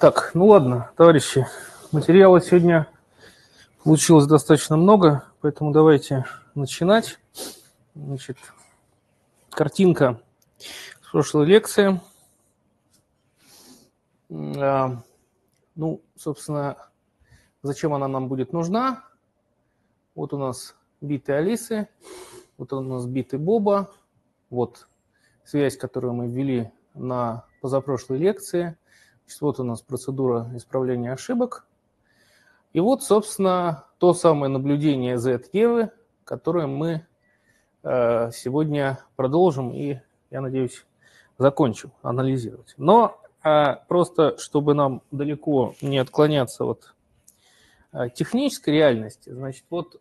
Так, ну ладно, товарищи, материала сегодня получилось достаточно много, поэтому давайте начинать. Значит, картинка с прошлой лекции. А, ну, собственно, зачем она нам будет нужна? Вот у нас биты Алисы, вот у нас биты Боба, вот связь, которую мы ввели на позапрошлой лекции – Значит, вот у нас процедура исправления ошибок. И вот, собственно, то самое наблюдение Z-Евы, которое мы э, сегодня продолжим и, я надеюсь, закончим анализировать. Но э, просто, чтобы нам далеко не отклоняться от э, технической реальности, значит, вот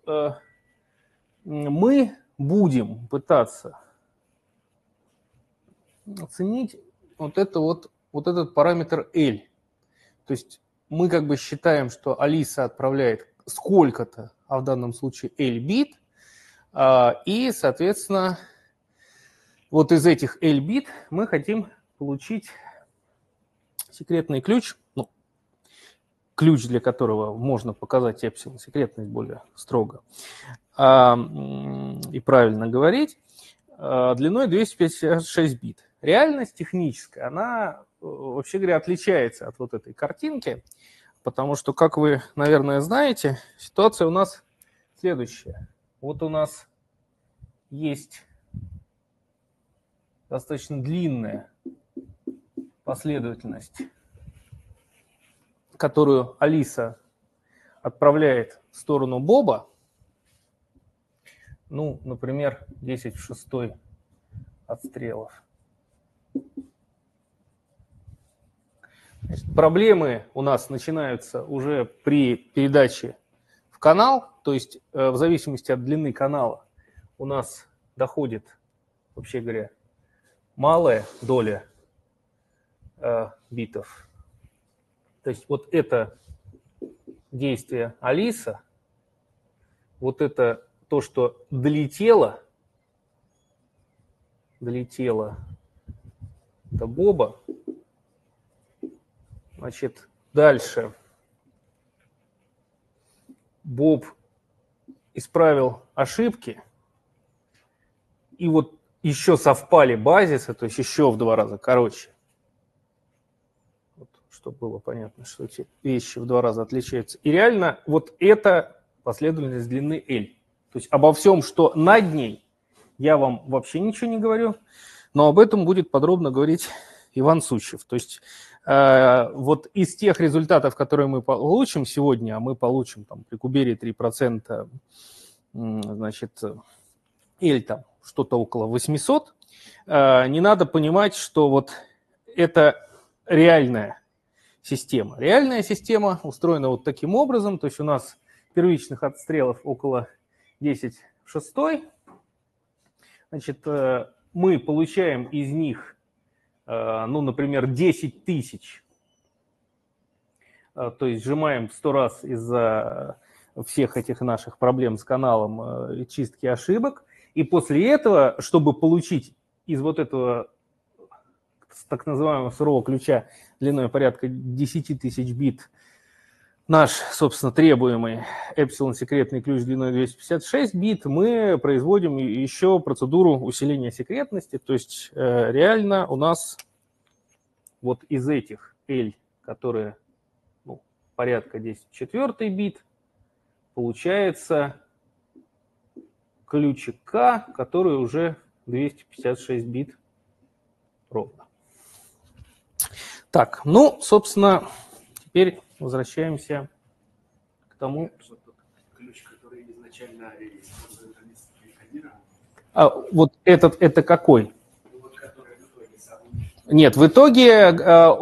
мы будем пытаться оценить вот это вот вот этот параметр L. То есть мы как бы считаем, что Алиса отправляет сколько-то, а в данном случае L бит, а, и, соответственно, вот из этих L бит мы хотим получить секретный ключ, ну, ключ, для которого можно показать эпсилон, секретность более строго, а, и правильно говорить, а, длиной 256 бит. Реальность техническая, она вообще говоря, отличается от вот этой картинки, потому что, как вы, наверное, знаете, ситуация у нас следующая. Вот у нас есть достаточно длинная последовательность, которую Алиса отправляет в сторону Боба, ну, например, 10 в 6 отстрелов. Проблемы у нас начинаются уже при передаче в канал, то есть э, в зависимости от длины канала у нас доходит, вообще говоря, малая доля э, битов. То есть вот это действие Алиса, вот это то, что долетело, долетело до Боба, Значит, дальше. Боб исправил ошибки, и вот еще совпали базисы, то есть еще в два раза короче. Вот, чтобы было понятно, что эти вещи в два раза отличаются. И реально вот это последовательность длины L. То есть обо всем, что над ней, я вам вообще ничего не говорю, но об этом будет подробно говорить Иван Сучев. То есть Э, вот из тех результатов, которые мы получим сегодня, а мы получим там при Кубере 3%, значит, или там что-то около 800, э, не надо понимать, что вот это реальная система. Реальная система устроена вот таким образом, то есть у нас первичных отстрелов около 10 в 6, значит, э, мы получаем из них ну, например, 10 тысяч, э, то есть сжимаем 100 раз из-за всех этих наших проблем с каналом э, чистки ошибок, и после этого, чтобы получить из вот этого так называемого сырого ключа длиной порядка 10 тысяч бит наш, собственно, требуемый Epsilon секретный ключ длиной 256 бит, мы производим еще процедуру усиления секретности, то есть э, реально у нас вот из этих L, которые ну, порядка 10 четвертый бит, получается ключик К, который уже 256 бит ровно. Так, ну, собственно, теперь возвращаемся к тому... Ключ, который изначально а, вот этот, это какой? Нет, в итоге э,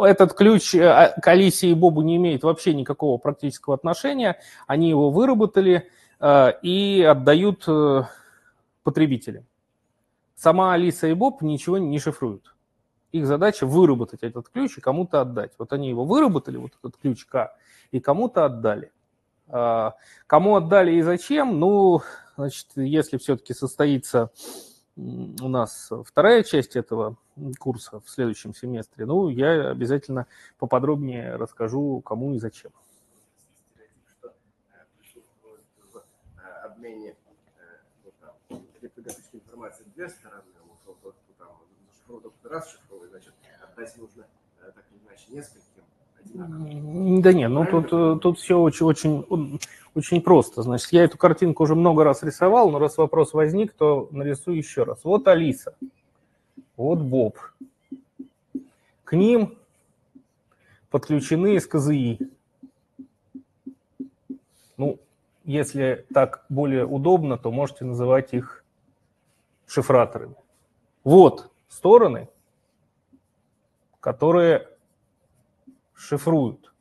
этот ключ э, а, к Алисе и Бобу не имеет вообще никакого практического отношения. Они его выработали э, и отдают потребителям. Сама Алиса и Боб ничего не шифруют. Их задача выработать этот ключ и кому-то отдать. Вот они его выработали, вот этот ключ К, и кому-то отдали. А, кому отдали и зачем? Ну, значит, если все-таки состоится у нас вторая часть этого курса в следующем семестре, ну, я обязательно поподробнее расскажу, кому и зачем. обмене криптографической информации две стороны, раз шифровый, значит, отдать нужно так или иначе нескольким да нет, ну тут, э, тут все очень, очень, очень просто. Значит, я эту картинку уже много раз рисовал, но раз вопрос возник, то нарисую еще раз. Вот Алиса, вот Боб. К ним подключены СКЗИ. Ну, если так более удобно, то можете называть их шифраторами. Вот стороны, которые шифруют.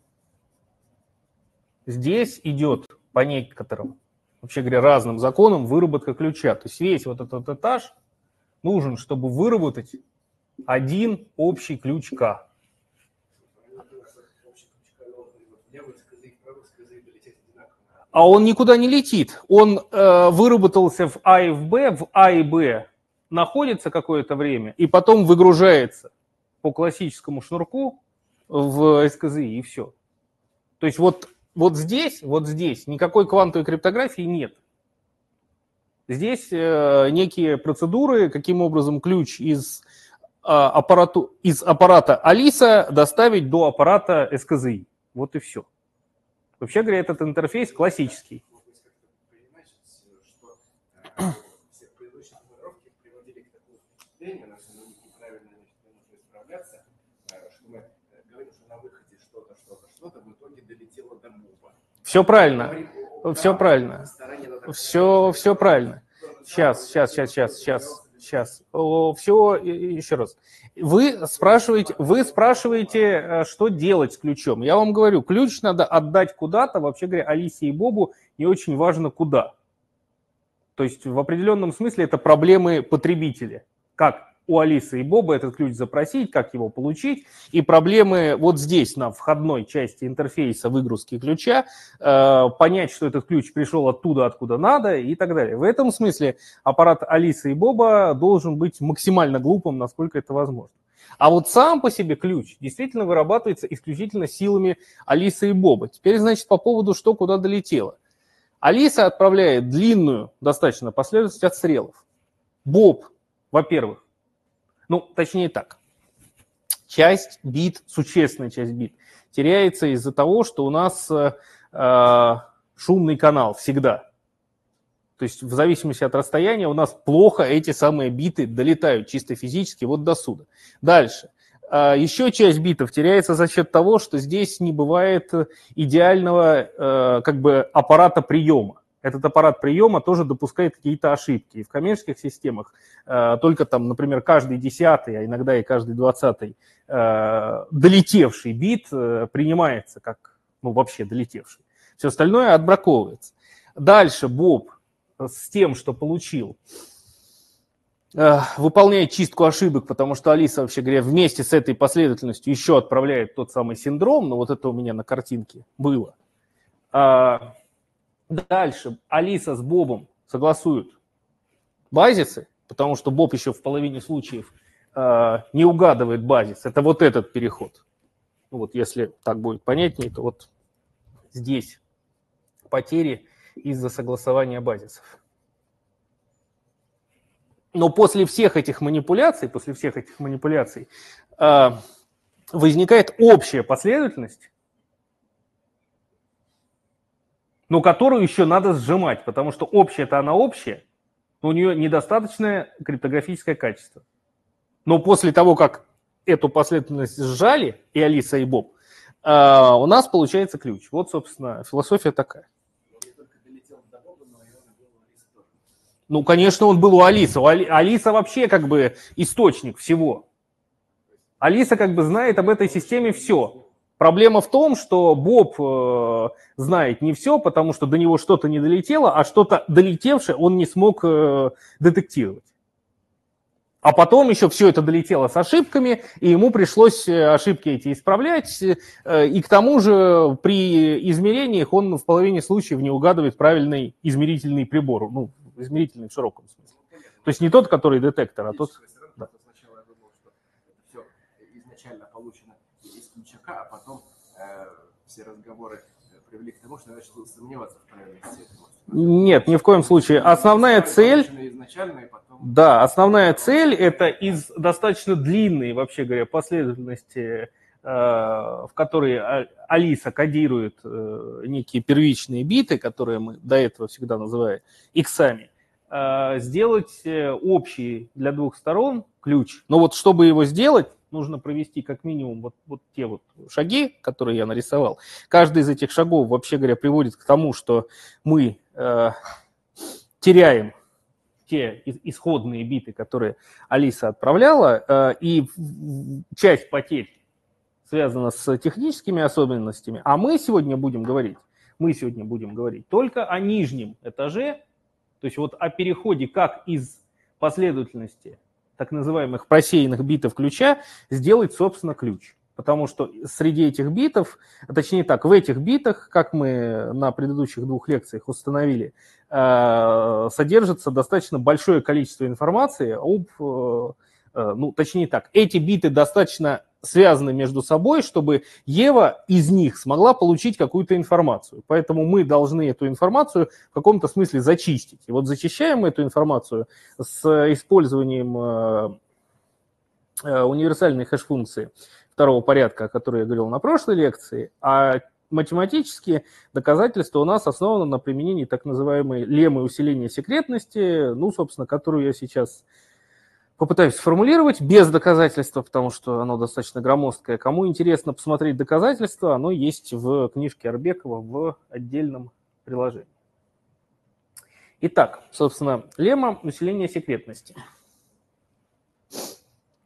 Здесь идет по некоторым, вообще говоря, разным законам выработка ключа. То есть весь вот этот этаж нужен, чтобы выработать один общий ключ К. А он никуда не летит. Он э, выработался в А и в Б, в А и Б находится какое-то время и потом выгружается по классическому шнурку в СКЗИ, и все. То есть вот, вот здесь, вот здесь никакой квантовой криптографии нет. Здесь э, некие процедуры, каким образом ключ из, э, аппарату, из аппарата Алиса доставить до аппарата СКЗИ. Вот и все. Вообще говоря, этот интерфейс классический. Все правильно. Все правильно. Все, все правильно. Сейчас, сейчас, сейчас, сейчас, сейчас, сейчас. Все, еще раз. Вы спрашиваете, вы спрашиваете, э, что делать с ключом. Я вам говорю, ключ надо отдать куда-то. Вообще говоря, Алисе и Бобу не очень важно куда. То есть в определенном смысле это проблемы потребителя. Как у Алисы и Боба этот ключ запросить, как его получить. И проблемы вот здесь, на входной части интерфейса выгрузки ключа, э, понять, что этот ключ пришел оттуда, откуда надо и так далее. В этом смысле аппарат Алисы и Боба должен быть максимально глупым, насколько это возможно. А вот сам по себе ключ действительно вырабатывается исключительно силами Алисы и Боба. Теперь, значит, по поводу, что куда долетело. Алиса отправляет длинную достаточно последовательность отстрелов. Боб, во-первых, ну, точнее так. Часть бит, существенная часть бит, теряется из-за того, что у нас э, э, шумный канал всегда. То есть в зависимости от расстояния у нас плохо эти самые биты долетают чисто физически вот до суда. Дальше. Э, еще часть битов теряется за счет того, что здесь не бывает идеального э, как бы аппарата приема этот аппарат приема тоже допускает какие-то ошибки. И в коммерческих системах э, только там, например, каждый десятый, а иногда и каждый двадцатый э, долетевший бит э, принимается как, ну, вообще долетевший. Все остальное отбраковывается. Дальше Боб с тем, что получил, э, выполняет чистку ошибок, потому что Алиса, вообще говоря, вместе с этой последовательностью еще отправляет тот самый синдром, но вот это у меня на картинке было. Дальше Алиса с Бобом согласуют базисы, потому что Боб еще в половине случаев э, не угадывает базис. Это вот этот переход. Ну вот если так будет понятнее, то вот здесь потери из-за согласования базисов. Но после всех этих манипуляций, после всех этих манипуляций э, возникает общая последовательность, но которую еще надо сжимать, потому что общая-то она общая, но у нее недостаточное криптографическое качество. Но после того, как эту последовательность сжали, и Алиса, и Боб, а, у нас получается ключ. Вот, собственно, философия такая. Ну, конечно, он был у Алисы. У Али... Алиса вообще как бы источник всего. Алиса как бы знает об этой системе все. Проблема в том, что Боб э, знает не все, потому что до него что-то не долетело, а что-то долетевшее он не смог э, детектировать. А потом еще все это долетело с ошибками, и ему пришлось э, ошибки эти исправлять. Э, и к тому же при измерениях он в половине случаев не угадывает правильный измерительный прибор, ну, измерительный в широком смысле. То есть не тот, который детектор, а тот... Да. Сначала я думал, что это все изначально получено ключака, а потом э, все разговоры привели к тому, что я начал сомневаться в правильности этого. Нет, ни в коем случае. Основная цель... Да, основная цель это из достаточно длинной, вообще говоря, последовательности, э, в которой а, Алиса кодирует э, некие первичные биты, которые мы до этого всегда называли иксами, э, сделать общий для двух сторон ключ. Но вот чтобы его сделать, нужно провести как минимум вот, вот те вот шаги, которые я нарисовал. Каждый из этих шагов, вообще говоря, приводит к тому, что мы э, теряем те исходные биты, которые Алиса отправляла, э, и часть потерь связана с техническими особенностями, а мы сегодня будем говорить, мы сегодня будем говорить только о нижнем этаже, то есть вот о переходе как из последовательности так называемых просеянных битов ключа сделать, собственно, ключ. Потому что среди этих битов, точнее так, в этих битах, как мы на предыдущих двух лекциях установили, э, содержится достаточно большое количество информации об, э, э, ну, точнее так, эти биты достаточно связаны между собой, чтобы Ева из них смогла получить какую-то информацию. Поэтому мы должны эту информацию в каком-то смысле зачистить. И вот зачищаем мы эту информацию с использованием э, э, универсальной хэш-функции второго порядка, о которой я говорил на прошлой лекции, а математические доказательства у нас основаны на применении так называемой леммы усиления секретности, ну, собственно, которую я сейчас попытаюсь сформулировать без доказательства, потому что оно достаточно громоздкое. Кому интересно посмотреть доказательства, оно есть в книжке Арбекова в отдельном приложении. Итак, собственно, лемма усиления секретности.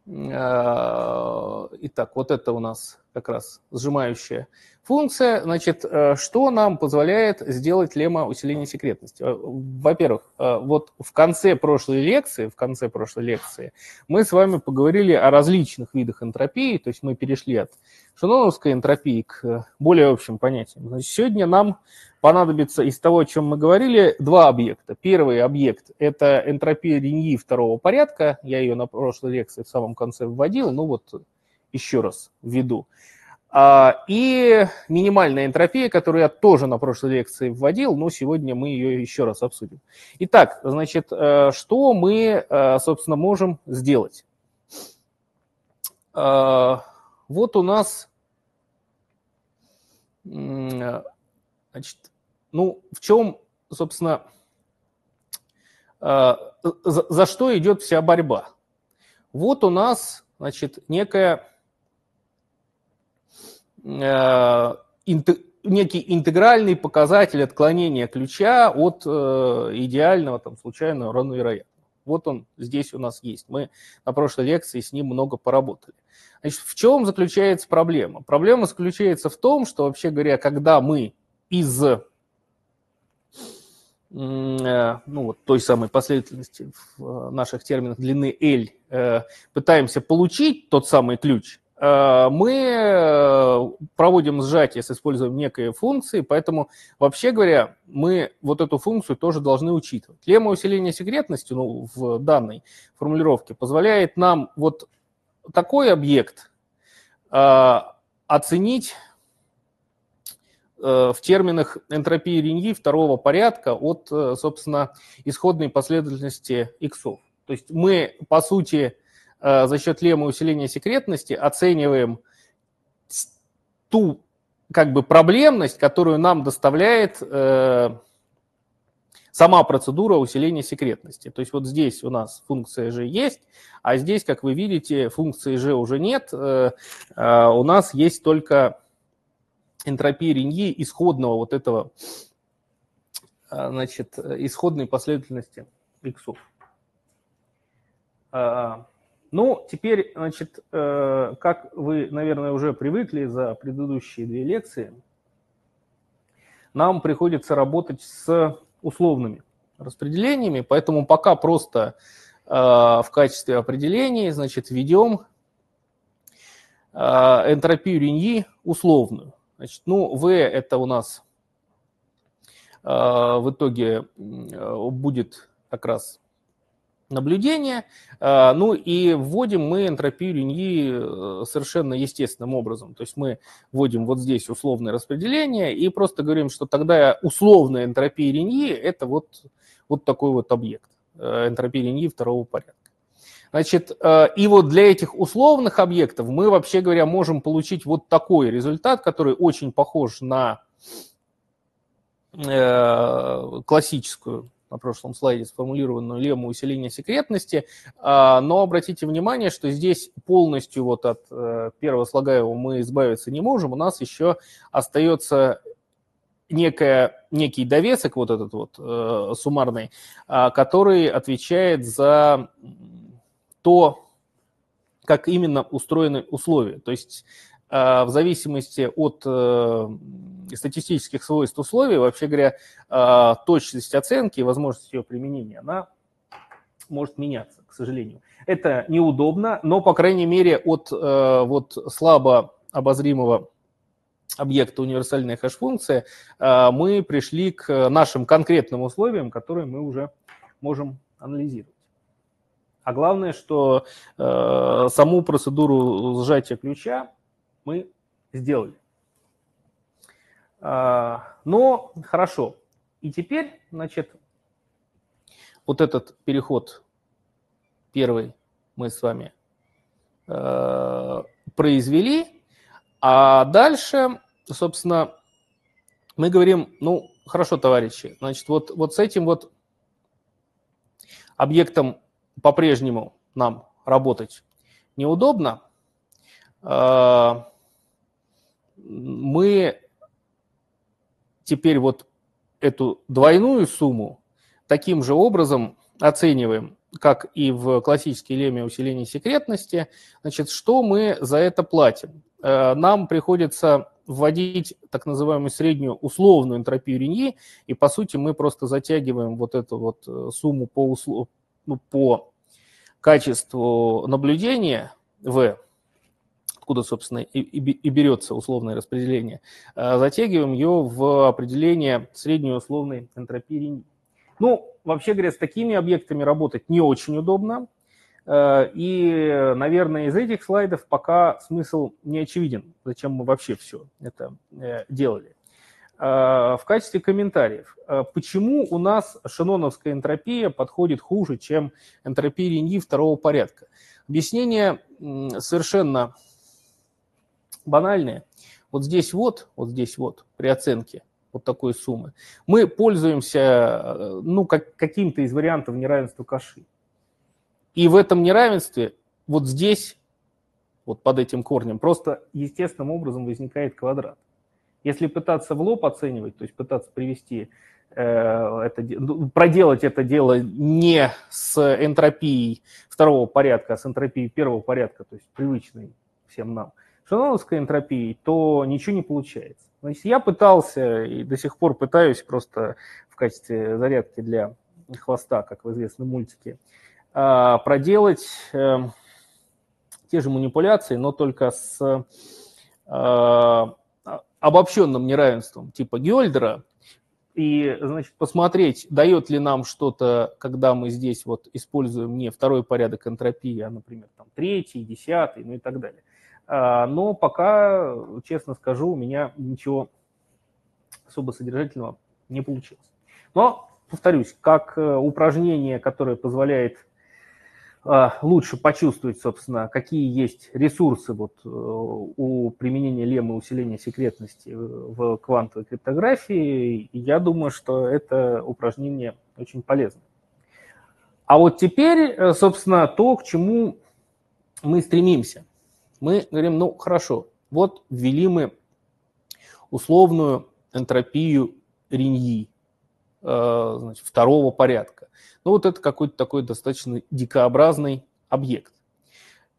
Э, итак, вот это у нас как раз сжимающая функция. Значит, э, что нам позволяет сделать лемма усиления секретности? Э, во-первых, вот в конце прошлой лекции, в конце прошлой лекции мы с вами поговорили о различных видах энтропии, то есть мы перешли от шаноновской энтропии к более общим понятиям. Значит, сегодня нам понадобится из того, о чем мы говорили, два объекта. Первый объект – это энтропия Реньи второго порядка. Я ее на прошлой лекции в самом конце вводил, ну вот еще раз введу. А, и минимальная энтропия, которую я тоже на прошлой лекции вводил, но сегодня мы ее еще раз обсудим. Итак, значит, э, что мы, э, собственно, можем сделать? Э, вот у нас Значит, ну, в чем, собственно, за, за что идет вся борьба? Вот у нас, значит, некая, некий интегральный показатель отклонения ключа от э, идеального, там, случайного равновероятного. Вот он здесь у нас есть. Мы на прошлой лекции с ним много поработали. Значит, в чем заключается проблема? Проблема заключается в том, что, вообще говоря, когда мы из э, ну, вот той самой последовательности в наших терминах длины L э, пытаемся получить тот самый ключ, э, мы проводим сжатие с использованием некой функции, поэтому, вообще говоря, мы вот эту функцию тоже должны учитывать. Лемма усиления секретности ну, в данной формулировке позволяет нам вот такой объект оценить Э, в терминах энтропии Реньи второго порядка от, э, собственно, исходной последовательности иксов. То есть мы, по сути, э, за счет леммы усиления секретности оцениваем ту как бы проблемность, которую нам доставляет сама процедура усиления секретности. То есть вот здесь у нас функция g есть, а здесь, как вы видите, функции g уже нет. У нас есть только энтропии Реньи исходного вот этого, а, значит, исходной последовательности иксов. Ну, теперь, значит, э, как вы, наверное, уже привыкли за предыдущие две лекции, нам приходится работать с условными распределениями, поэтому пока просто э, в качестве определений, значит, введем э, энтропию Реньи условную. Значит, ну, V это у нас в итоге будет как раз наблюдения. А, ну и вводим мы энтропию линьи э, совершенно естественным образом. То есть мы вводим вот здесь условное распределение и просто говорим, что тогда условная энтропия линьи – это вот, вот такой вот объект, э, энтропия линьи второго порядка. Значит, э, и вот для этих условных объектов мы, вообще говоря, можем получить вот такой результат, который очень похож на классическую на прошлом слайде сформулированную лемму усиления секретности, а, но обратите внимание, что здесь полностью вот от э, первого слагаемого мы избавиться не можем, у нас еще остается некая, некий довесок, вот этот вот э, суммарный, а, который отвечает за то, как именно устроены условия. То есть в зависимости от э, статистических свойств условий, вообще говоря, а, точность оценки и возможность ее применения, она может меняться, к сожалению. Это неудобно, но, по крайней мере, от э, вот слабо обозримого объекта универсальная хэш-функция а, мы пришли к нашим конкретным условиям, которые мы уже можем анализировать. А главное, что э, саму процедуру сжатия ключа мы сделали. А, но хорошо. И теперь, значит, вот этот переход первый мы с вами э, произвели, а дальше, собственно, мы говорим, ну, хорошо, товарищи, значит, вот, вот с этим вот объектом по-прежнему нам работать неудобно. Э, мы теперь вот эту двойную сумму таким же образом оцениваем, как и в классической леме усиления секретности. Значит, что мы за это платим? Э, нам приходится вводить так называемую среднюю условную энтропию Реньи, и по сути мы просто затягиваем вот эту вот э, сумму по, услов... ну, по качеству наблюдения в откуда, собственно, и, и, и берется условное распределение, а, затягиваем ее в определение средней условной энтропии Ну, вообще говоря, с такими объектами работать не очень удобно. А, и, наверное, из этих слайдов пока смысл не очевиден, зачем мы вообще все это э, делали. А, в качестве комментариев. Почему у нас шеноновская энтропия подходит хуже, чем энтропия Реньи второго порядка? Объяснение совершенно банальные. Вот здесь вот, вот здесь вот, при оценке вот такой суммы, мы пользуемся э, ну, как, каким-то из вариантов неравенства Каши. И в этом неравенстве вот здесь, вот под этим корнем, просто естественным образом возникает квадрат. Если пытаться в лоб оценивать, то есть пытаться привести э, это, ну, проделать это дело не с энтропией второго порядка, а с энтропией первого порядка, то есть привычной всем нам, шаноновской энтропией, то ничего не получается. Значит, я пытался и до сих пор пытаюсь просто в качестве зарядки для хвоста, как в известном мультике, а, проделать эм, те же манипуляции, но только с а, обобщенным неравенством типа Гёльдера, и, значит, посмотреть, дает ли нам что-то, когда мы здесь вот используем не второй порядок энтропии, а, например, там третий, десятый, ну и так далее. А, но пока, честно скажу, у меня ничего особо содержательного не получилось. Но, повторюсь, как э, упражнение, которое позволяет а, лучше почувствовать, собственно, какие есть ресурсы вот э, у применения леммы усиления секретности в квантовой криптографии, я думаю, что это упражнение очень полезно. А вот теперь, э, собственно, то, к чему мы стремимся мы говорим, ну хорошо, вот ввели мы условную энтропию Риньи, э, значит, второго порядка. Ну вот это какой-то такой достаточно дикообразный объект.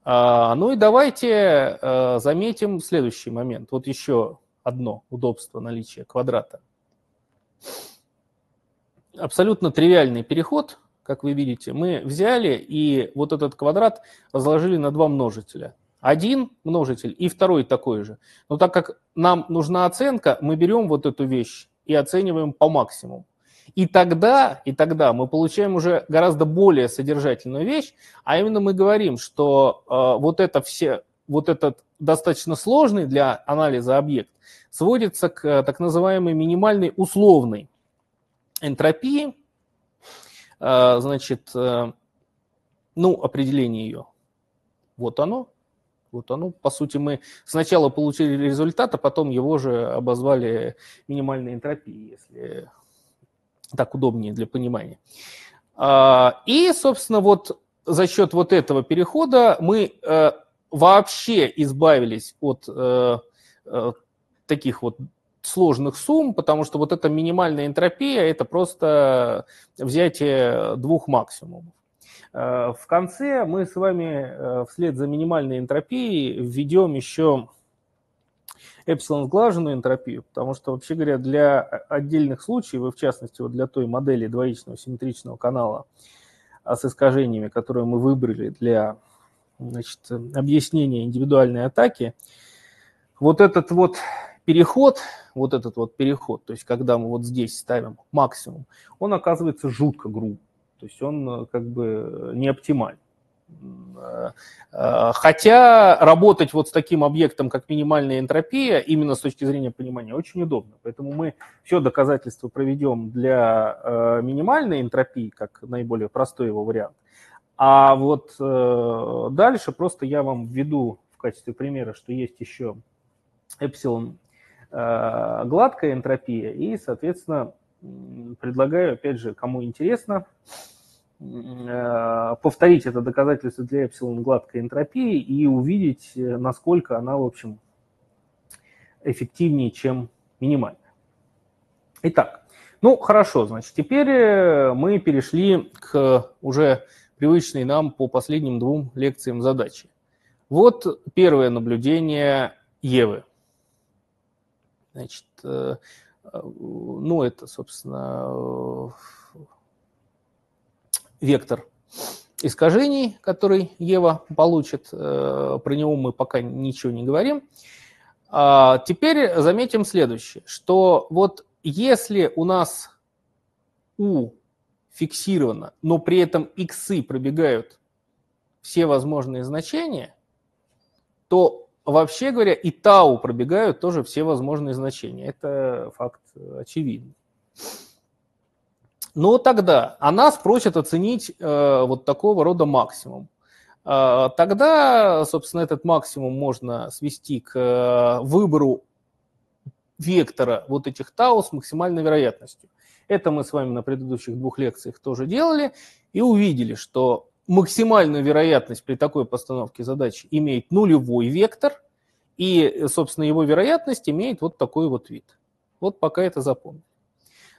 А, ну и давайте э, заметим следующий момент. Вот еще одно удобство наличия квадрата. Абсолютно тривиальный переход, как вы видите, мы взяли и вот этот квадрат разложили на два множителя – один множитель и второй такой же. Но так как нам нужна оценка, мы берем вот эту вещь и оцениваем по максимуму. И тогда, и тогда мы получаем уже гораздо более содержательную вещь, а именно мы говорим, что э, вот это все, вот этот достаточно сложный для анализа объект сводится к э, так называемой минимальной условной энтропии, э, значит, э, ну, определение ее. Вот оно. Вот оно, по сути, мы сначала получили результат, а потом его же обозвали минимальной энтропией, если так удобнее для понимания. А, и, собственно, вот за счет вот этого перехода мы э, вообще избавились от э, э, таких вот сложных сумм, потому что вот эта минимальная энтропия – это просто взятие двух максимумов. В конце мы с вами вслед за минимальной энтропией введем еще эпсилон сглаженную энтропию, потому что, вообще говоря, для отдельных случаев, и в частности вот для той модели двоичного симметричного канала а с искажениями, которые мы выбрали для значит, объяснения индивидуальной атаки, вот этот вот переход, вот этот вот переход, то есть когда мы вот здесь ставим максимум, он оказывается жутко груб, то есть он как бы не оптимальный. Э, хотя работать вот с таким объектом, как минимальная энтропия, именно с точки зрения понимания, очень удобно. Поэтому мы все доказательства проведем для э, минимальной энтропии, как наиболее простой его вариант. А вот э, дальше просто я вам введу в качестве примера, что есть еще эпсилон гладкая энтропия, и, соответственно, предлагаю, опять же, кому интересно, Э, повторить это доказательство для эпсилон гладкой энтропии и увидеть, э, насколько она, в общем, эффективнее, чем минимальная. Итак, ну хорошо, значит, теперь э, мы перешли к уже привычной нам по последним двум лекциям задачи. Вот первое наблюдение Евы. Значит, ну это, собственно, вектор искажений, который Ева получит. Э, про него мы пока ничего не говорим. А теперь заметим следующее, что вот если у нас U фиксировано, но при этом иксы пробегают все возможные значения, то вообще говоря и тау пробегают тоже все возможные значения. Это факт очевидный. Но тогда она спросит оценить э, вот такого рода максимум. Э, тогда, собственно, этот максимум можно свести к э, выбору вектора вот этих тау с максимальной вероятностью. Это мы с вами на предыдущих двух лекциях тоже делали и увидели, что максимальную вероятность при такой постановке задачи имеет нулевой вектор, и, собственно, его вероятность имеет вот такой вот вид. Вот пока это запомним.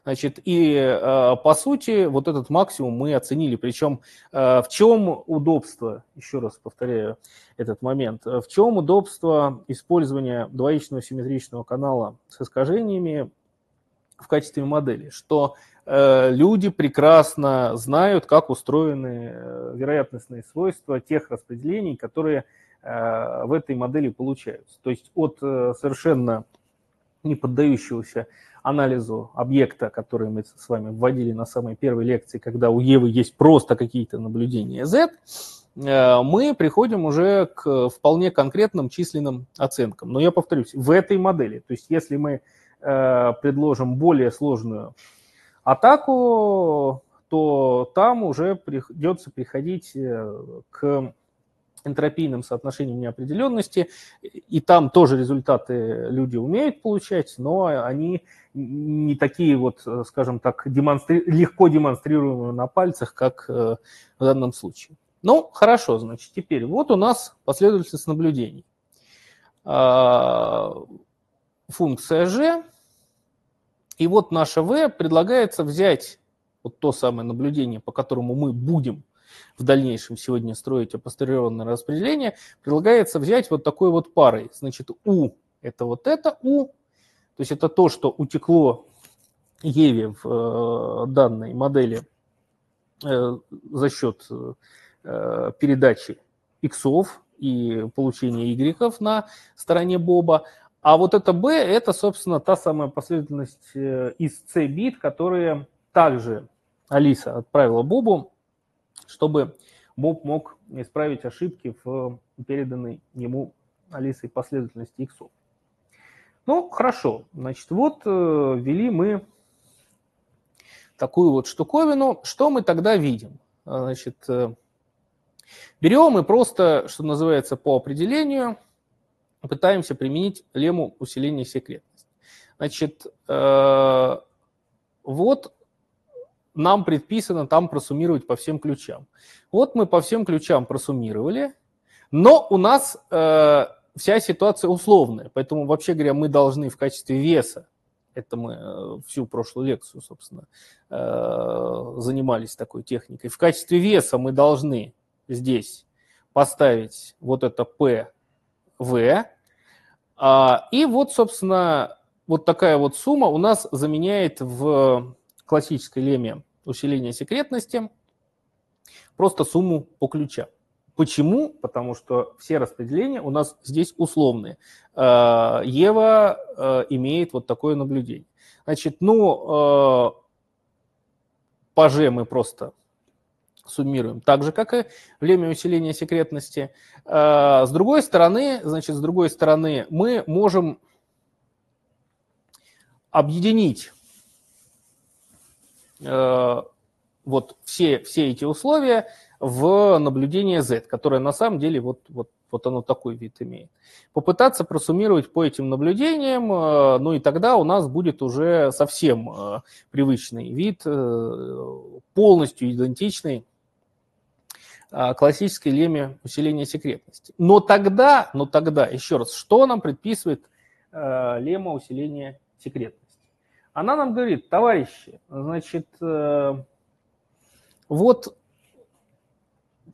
Значит, и э, по сути вот этот максимум мы оценили. Причем э, в чем удобство, еще раз повторяю этот момент, в чем удобство использования двоичного симметричного канала с искажениями в качестве модели, что люди прекрасно знают, как устроены вероятностные свойства тех распределений, которые в этой модели получаются. То есть от совершенно не поддающегося анализу объекта, который мы с вами вводили на самой первой лекции, когда у Евы есть просто какие-то наблюдения Z, э, мы приходим уже к вполне конкретным численным оценкам. Но я повторюсь, в этой модели, то есть если мы э, предложим более сложную атаку, то там уже придется приходить э, к энтропийным соотношением неопределенности, и там тоже результаты люди умеют получать, но они не такие вот, скажем так, демонстри... легко демонстрируемые на пальцах, как э, в данном случае. Ну, хорошо, значит, теперь вот у нас последовательность наблюдений. А, функция g, и вот наша v предлагается взять вот то самое наблюдение, по которому мы будем в дальнейшем сегодня строить апостерионное распределение, предлагается взять вот такой вот парой. Значит, U – это вот это U, то есть это то, что утекло Еве в э, данной модели э, за счет э, передачи иксов и получения игреков на стороне Боба. А вот это B – это, собственно, та самая последовательность из C-бит, которые также Алиса отправила Бобу, чтобы Боб мог исправить ошибки в переданной ему Алисой последовательности иксов. Ну, хорошо. Значит, вот э, ввели мы такую вот штуковину. Что мы тогда видим? Значит, э, берем и просто, что называется, по определению пытаемся применить лему усиления секретности. Значит, э, вот нам предписано там просуммировать по всем ключам. Вот мы по всем ключам просуммировали, но у нас э, вся ситуация условная, поэтому, вообще говоря, мы должны в качестве веса, это мы э, всю прошлую лекцию, собственно, занимались такой техникой, в качестве веса мы должны здесь поставить вот это P, V, а, и вот, собственно, вот такая вот сумма у нас заменяет в классической леме усиления секретности просто сумму по ключам. Почему? Потому что все распределения у нас здесь условные. А, Ева а, имеет вот такое наблюдение. Значит, ну, по G мы просто суммируем так же, как и в леме усиления секретности. С другой стороны, значит, с другой стороны, мы можем объединить э, вот все, все эти условия в наблюдение Z, которое на самом деле вот, вот, вот оно такой вид имеет. Попытаться просуммировать по этим наблюдениям, э, ну и тогда у нас будет уже совсем привычный вид, э, полностью идентичный классической леме усиления секретности. Но тогда, но тогда, еще раз, что нам предписывает э, лема усиления секретности. Она нам говорит, товарищи, значит, э, вот,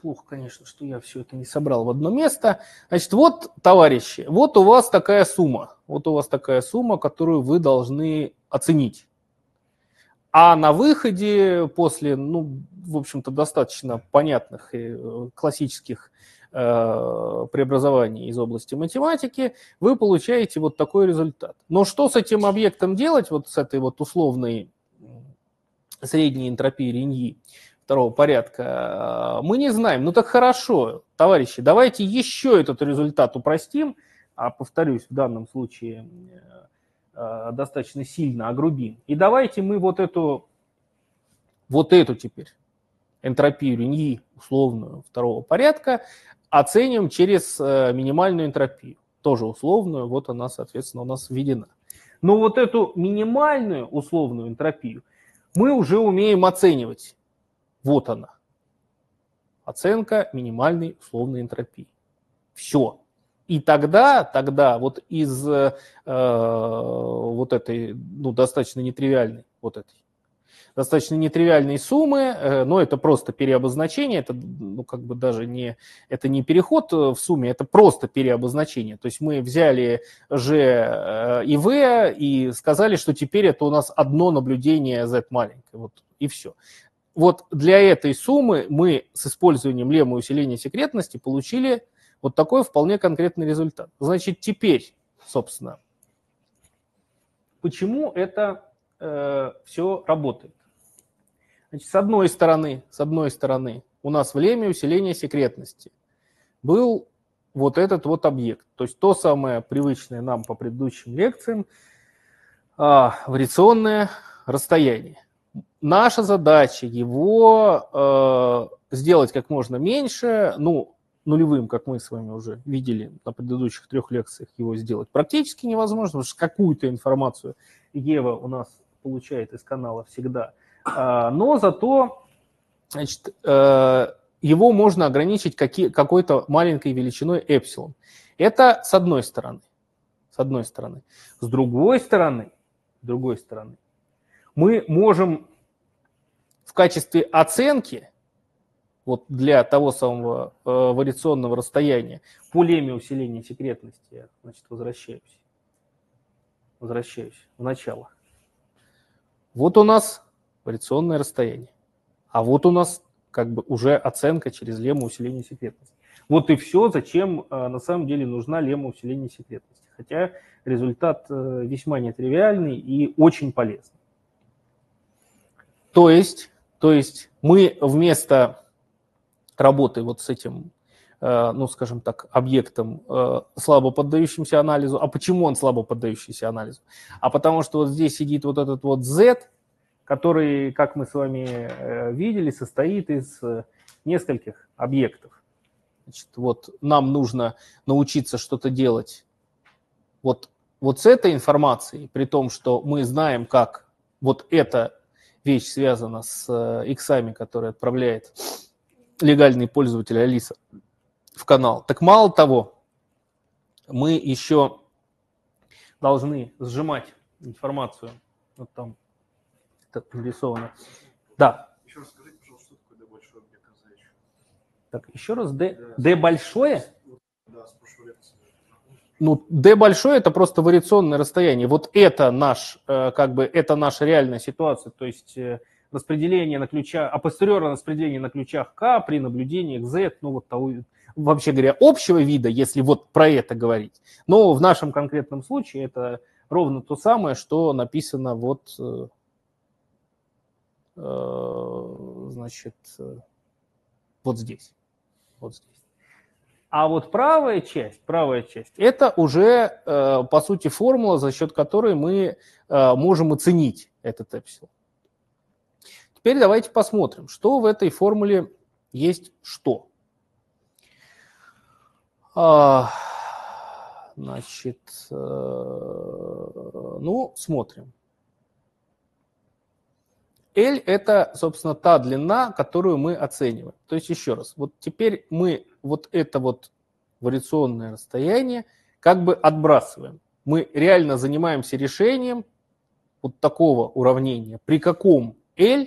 плохо, конечно, что я все это не собрал в одно место. Значит, вот, товарищи, вот у вас такая сумма, вот у вас такая сумма, которую вы должны оценить. А на выходе после, ну, в общем-то, достаточно понятных и э, классических Э, преобразований из области математики, вы получаете вот такой результат. Но что с этим объектом делать, вот с этой вот условной средней энтропией Реньи второго порядка, мы не знаем. Ну так хорошо, товарищи, давайте еще этот результат упростим, а повторюсь, в данном случае э, достаточно сильно огрубим. И давайте мы вот эту, вот эту теперь энтропию Реньи условную второго порядка оценим через э, минимальную энтропию, тоже условную, вот она, соответственно, у нас введена. Но вот эту минимальную условную энтропию мы уже умеем оценивать. Вот она. Оценка минимальной условной энтропии. Все. И тогда, тогда вот из э, вот этой, ну, достаточно нетривиальной, вот этой достаточно нетривиальные суммы, э, но это просто переобозначение, это ну, как бы даже не, это не переход э, в сумме, это просто переобозначение. То есть мы взяли G э, и V и сказали, что теперь это у нас одно наблюдение Z маленькое, вот и все. Вот для этой суммы мы с использованием лемма усиления секретности получили вот такой вполне конкретный результат. Значит, теперь, собственно, почему это э, все работает? Значит, с одной стороны, с одной стороны, у нас в леме усиление секретности был вот этот вот объект, то есть то самое привычное нам по предыдущим лекциям а, вариационное расстояние. Наша задача его э, сделать как можно меньше, ну, нулевым, как мы с вами уже видели на предыдущих трех лекциях, его сделать практически невозможно, потому что какую-то информацию Ева у нас получает из канала всегда – а, но зато значит, э, его можно ограничить какой-то маленькой величиной эпсилон. Это с одной стороны. С одной стороны. С другой стороны, с другой стороны, мы можем в качестве оценки вот для того самого э, вариационного расстояния по леме усиления секретности, я, значит, возвращаюсь, возвращаюсь в начало. Вот у нас вариационное расстояние. А вот у нас как бы уже оценка через лемму усиления секретности. Вот и все, зачем э, на самом деле нужна лемма усиления секретности. Хотя результат э, весьма нетривиальный и очень полезный. То есть, то есть мы вместо работы вот с этим, э, ну, скажем так, объектом э, слабо поддающимся анализу. А почему он слабо поддающийся анализу? А потому что вот здесь сидит вот этот вот Z, который, как мы с вами э, видели, состоит из нескольких объектов. Значит, вот нам нужно научиться что-то делать вот, вот с этой информацией, при том, что мы знаем, как вот эта вещь связана с иксами, которые отправляет легальный пользователь Алиса в канал. Так мало того, мы еще должны сжимать информацию. Вот там это нарисовано. Да. Еще раз скажите, пожалуйста, что такое D большое для казачьего? Так, еще раз, D, D большое? Да, с прошлого лета. Ну, D большое это просто вариационное расстояние. Вот это наш, э, как бы, это наша реальная ситуация. То есть э, распределение на ключах, апостериорное распределение на ключах К при наблюдениях Z, ну вот того, вообще говоря, общего вида, если вот про это говорить. Но в нашем конкретном случае это ровно то самое, что написано вот, э, э, значит, вот здесь. Вот здесь. А вот правая часть, правая часть, это уже, э, по сути, формула, за счет которой мы можем оценить этот эпсилон. Теперь давайте посмотрим, что в этой формуле есть что. А, значит, э, ну, смотрим. L – это, собственно, та длина, которую мы оцениваем. То есть, еще раз, вот теперь мы вот это вот вариационное расстояние как бы отбрасываем. Мы реально занимаемся решением вот такого уравнения, при каком L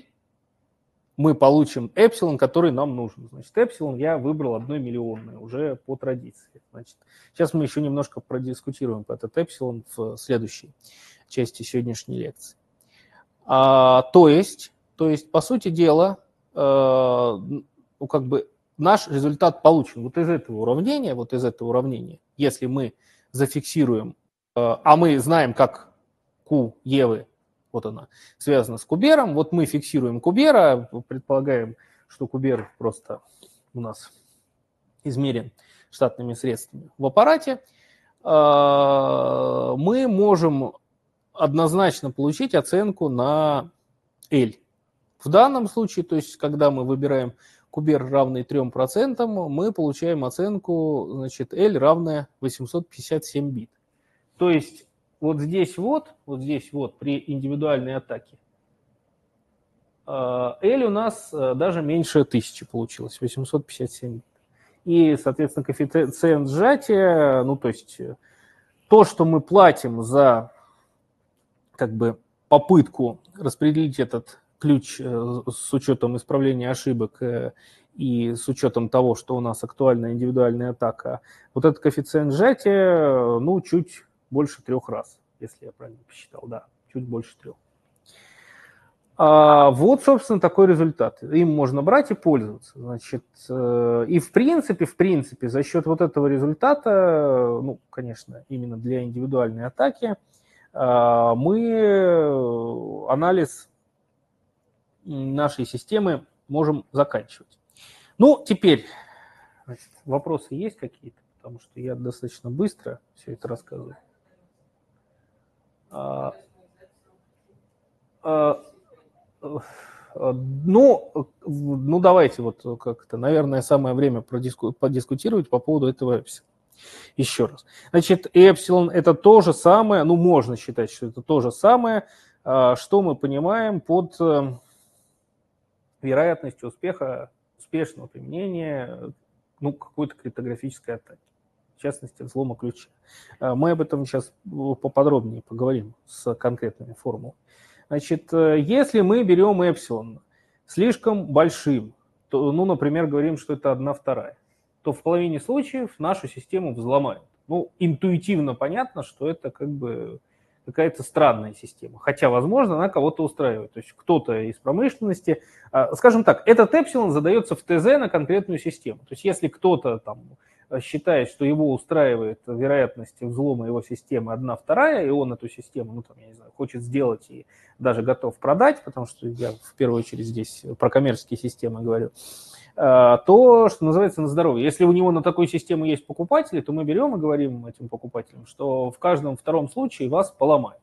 мы получим эпсилон, который нам нужен. Значит, эпсилон я выбрал 1 миллионное уже по традиции. Значит, сейчас мы еще немножко продискутируем по этот эпсилон в следующей части сегодняшней лекции. А, то есть, то есть, по сути дела, э, ну, как бы наш результат получен вот из этого уравнения, вот из этого уравнения, если мы зафиксируем, э, а мы знаем, как Q Евы вот она, связана с кубером. Вот мы фиксируем кубера, предполагаем, что кубер просто у нас измерен штатными средствами в аппарате. А, мы можем однозначно получить оценку на L. В данном случае, то есть когда мы выбираем кубер равный 3%, мы получаем оценку, значит, L равная 857 бит. То есть вот здесь вот, вот здесь вот при индивидуальной атаке, L э, у нас э, даже меньше 1000 получилось, 857. И, соответственно, коэффициент сжатия, ну, то есть э, то, что мы платим за как бы попытку распределить этот ключ с учетом исправления ошибок и с учетом того, что у нас актуальная индивидуальная атака, вот этот коэффициент сжатия, ну, чуть больше трех раз, если я правильно посчитал, да, чуть больше трех. А вот, собственно, такой результат. Им можно брать и пользоваться. Значит, э, и в принципе, в принципе, за счет вот этого результата, ну, конечно, именно для индивидуальной атаки, э, мы анализ нашей системы можем заканчивать. Ну, теперь, значит, вопросы есть какие-то? Потому что я достаточно быстро все это рассказываю. Ну, ну, давайте вот как-то, наверное, самое время продиску, подискутировать по поводу этого эпсилона. Еще раз. Значит, эпсилон это то же самое, ну, можно считать, что это то же самое, а, что мы понимаем под э, вероятностью успеха, успешного применения ну, какой-то криптографической атаки в частности, взлома ключа. А, мы об этом сейчас поподробнее поговорим с конкретными формулами. Значит, э, если мы берем эпсилон слишком большим, то, ну, например, говорим, что это одна вторая, то в половине случаев нашу систему взломают. Ну, интуитивно понятно, что это как бы какая-то странная система. Хотя, возможно, она кого-то устраивает. То есть кто-то из промышленности, скажем так, этот эпсилон задается в ТЗ на конкретную систему. То есть если кто-то там считает, что его устраивает вероятность взлома его системы одна вторая, и он эту систему, ну, там, я не знаю, хочет сделать и даже готов продать, потому что я в первую очередь здесь про коммерческие системы говорю, а, то, что называется, на здоровье. Если у него на такой системе есть покупатели, то мы берем и говорим этим покупателям, что в каждом втором случае вас поломают.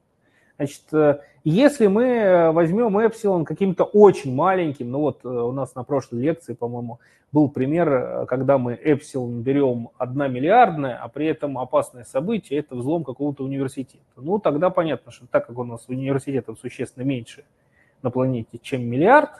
Значит, э, если мы возьмем Epsilon каким-то очень маленьким, ну вот э, у нас на прошлой лекции, по-моему, был пример, э, когда мы Epsilon берем 1 миллиардная, а при этом опасное событие – это взлом какого-то университета. Ну, тогда понятно, что так как у нас университетов существенно меньше на планете, чем миллиард,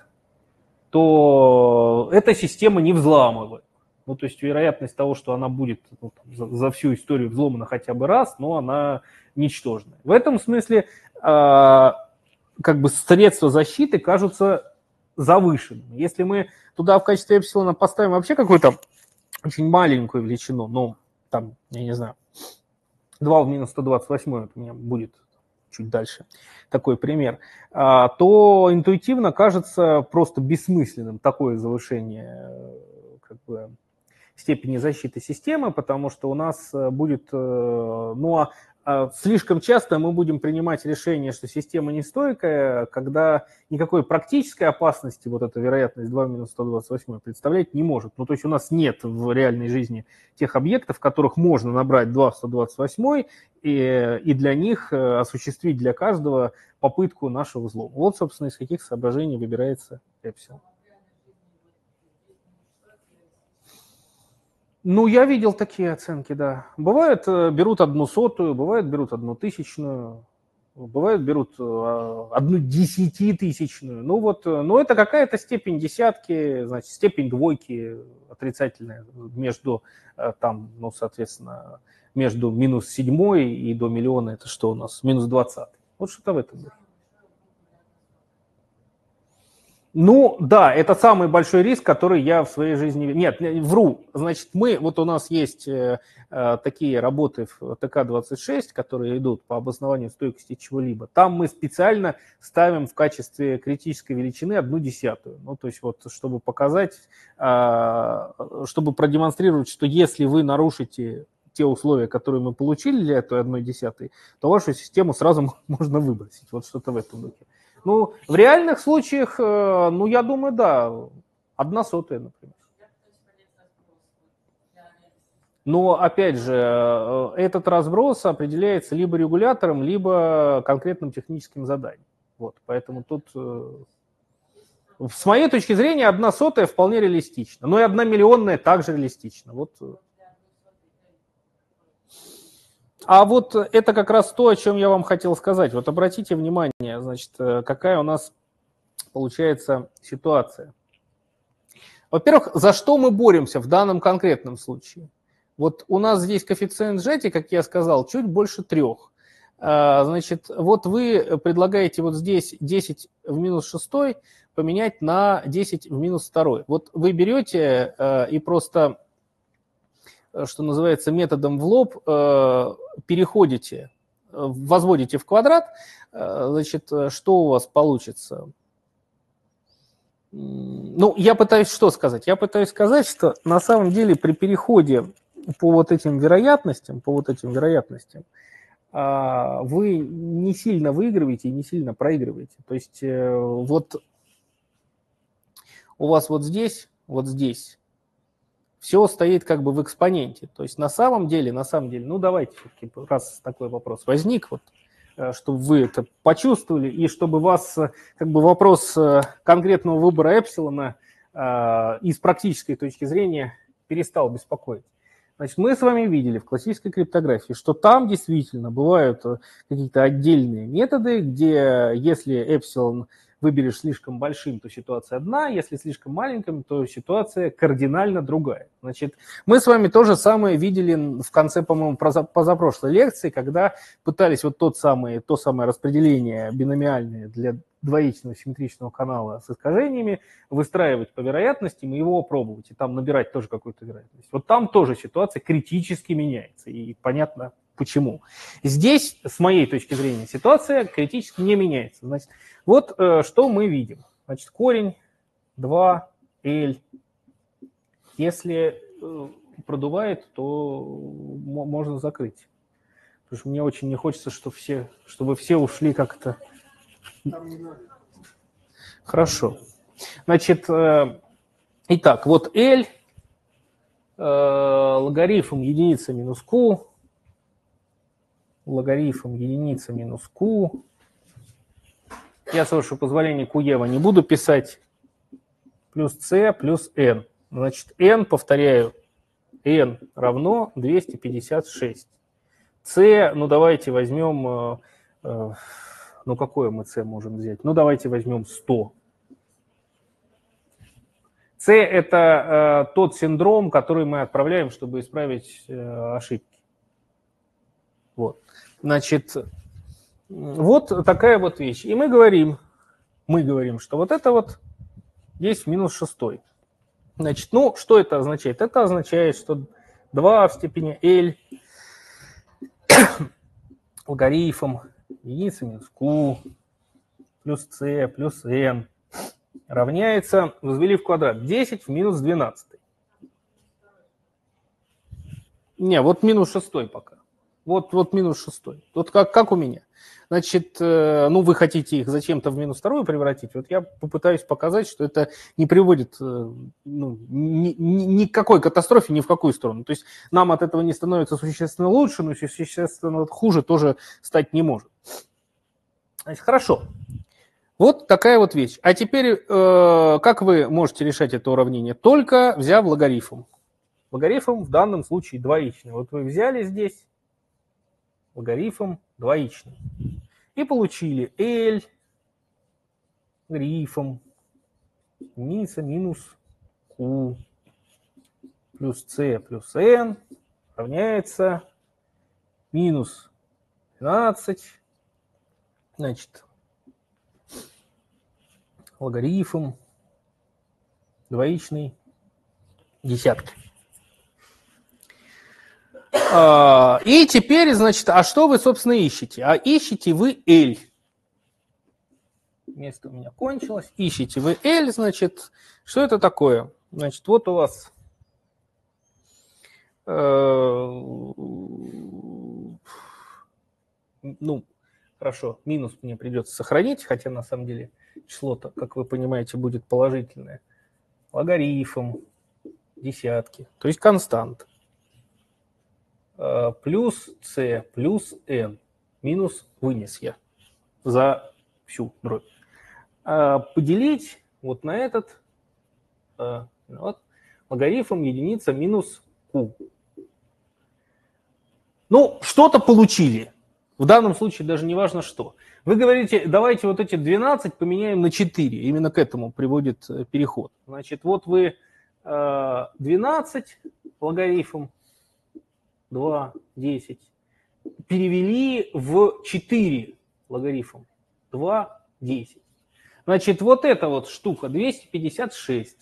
то эта система не взламывает. Ну, то есть вероятность того, что она будет ну, там, за, за всю историю взломана хотя бы раз, но она ничтожная. В этом смысле э, как бы средства защиты кажутся завышенными. Если мы туда в качестве эпсилона поставим вообще какую-то очень маленькую величину, ну, там, я не знаю, 2 в минус 128 у меня будет чуть дальше такой пример, а, то интуитивно кажется просто бессмысленным такое завышение как бы, степени защиты системы, потому что у нас э, будет, э, ну а, слишком часто мы будем принимать решение, что система нестойкая, когда никакой практической опасности, вот эта вероятность 2 минус 128 представлять не может. Ну, то есть у нас нет в реальной жизни тех объектов, которых можно набрать 2 в 128 и, и для них э, осуществить для каждого попытку нашего взлома. Вот, собственно, из каких соображений выбирается Epsilon. Ну, я видел такие оценки, да. Бывает, э, берут одну сотую, бывает, берут одну тысячную, бывает, берут э, одну десятитысячную. Ну, вот, э, ну, это какая-то степень десятки, значит, степень двойки отрицательная между, там, ну, соответственно, между минус седьмой и до миллиона, это что у нас? Минус двадцатый. Вот что-то в этом. Духе. Ну, да, это самый большой риск, который я в своей жизни... Нет, вру. Значит, мы, вот у нас есть э, э такие работы в ТК-26, которые идут по обоснованию стойкости чего-либо. Там мы специально ставим в качестве критической величины одну десятую. Ну, то есть вот, чтобы показать, э, чтобы продемонстрировать, что если вы нарушите те условия, которые мы получили для этой одной десятой, то вашу систему сразу можно выбросить. Вот что-то в этом духе. Ну, в реальных случаях, э, ну, я думаю, да, одна сотая, например. Но, опять же, э, этот разброс определяется либо регулятором, либо конкретным техническим заданием. Вот, поэтому тут, э, с моей точки зрения, одна сотая вполне реалистична. Но и одна миллионная также реалистична. Вот А вот это как раз то, о чем я вам хотел сказать. Вот обратите внимание, значит, э, какая у нас получается ситуация. Во-первых, за что мы боремся в данном конкретном случае? Вот у нас здесь коэффициент сжатия, как я сказал, чуть больше трех. А, значит, вот вы предлагаете вот здесь 10 в минус 6 поменять на 10 в минус 2. Вот вы берете э, и просто что называется, методом в лоб э, переходите, э, возводите в квадрат, значит, что у вас получится? Ну, я пытаюсь что сказать? Я пытаюсь сказать, что на самом деле при переходе по вот этим вероятностям, по вот этим вероятностям, вы не сильно выигрываете и не сильно проигрываете. То есть вот у вас вот здесь, вот здесь все стоит как бы в экспоненте. То есть на самом деле, на самом деле, ну давайте все-таки, раз такой вопрос возник, вот, э, чтобы вы это почувствовали, и чтобы вас э, как бы вопрос э, конкретного выбора эпсилона э, из практической точки зрения перестал беспокоить. Значит, мы с вами видели в классической криптографии, что там действительно бывают какие-то отдельные методы, где если эпсилон выберешь слишком большим, то ситуация одна, если слишком маленьким, то ситуация кардинально другая. Значит, мы с вами то же самое видели в конце, по-моему, позапрошлой лекции, когда пытались вот тот самый, то самое распределение биномиальное для двоичного симметричного канала с искажениями, выстраивать по вероятностям и его пробовать, и там набирать тоже какую-то вероятность. Вот там тоже ситуация критически меняется, и понятно почему. Здесь, с моей точки зрения, ситуация критически не меняется. Значит, вот э, что мы видим. Значит, корень 2L. Если э, продувает, то можно закрыть. Потому что мне очень не хочется, чтобы все, чтобы все ушли как-то. Хорошо. Значит, э, итак, вот L, э, логарифм единица минус Q, логарифм единица минус Q. Я, с вашего позволения, Куева не буду писать. Плюс C плюс N. Значит, N, повторяю, N равно 256. C, ну давайте возьмем, э, э, ну какое мы C можем взять? Ну давайте возьмем 100. C – это э, тот синдром, который мы отправляем, чтобы исправить ошибки. Значит, вот такая вот вещь. И мы говорим, мы говорим, что вот это вот есть минус шестой. Значит, ну, что это означает? Это означает, что 2 в степени L логарифм единицы минус q плюс c плюс n равняется, возвели в квадрат, 10 в минус 12. Не, вот минус 6 пока. Вот, вот минус 6. Вот как, как у меня. Значит, э, ну, вы хотите их зачем-то в минус вторую превратить. Вот я попытаюсь показать, что это не приводит э, ну, ни, ни, ни к какой катастрофе, ни в какую сторону. То есть нам от этого не становится существенно лучше, но существенно хуже тоже стать не может. Значит, хорошо. Вот такая вот вещь. А теперь, э, как вы можете решать это уравнение? Только взяв логарифм. Логарифм в данном случае двоичный. Вот вы взяли здесь логарифм двоичный. И получили L грифом единица минус Q плюс C плюс N равняется минус 12, значит, логарифм двоичный десятки. А, и теперь, значит, а что вы, собственно, ищете? А ищете вы L. Место у меня кончилось. Ищете вы L, значит, что это такое? Значит, вот у вас э, ну, хорошо, минус мне придется сохранить, хотя на самом деле число-то, как вы понимаете, будет положительное. Логарифм, десятки, то есть констант. Э, плюс c плюс n минус вынес я за всю дробь. Э, поделить вот на этот э, вот, логарифм единица минус q. Ну, что-то получили. В данном случае даже не важно что. Вы говорите, давайте вот эти 12 поменяем на 4. Именно к этому приводит переход. Значит, вот вы 12 логарифм 2, 10. Перевели в 4 логарифм. 2, 10. Значит, вот эта вот штука 256.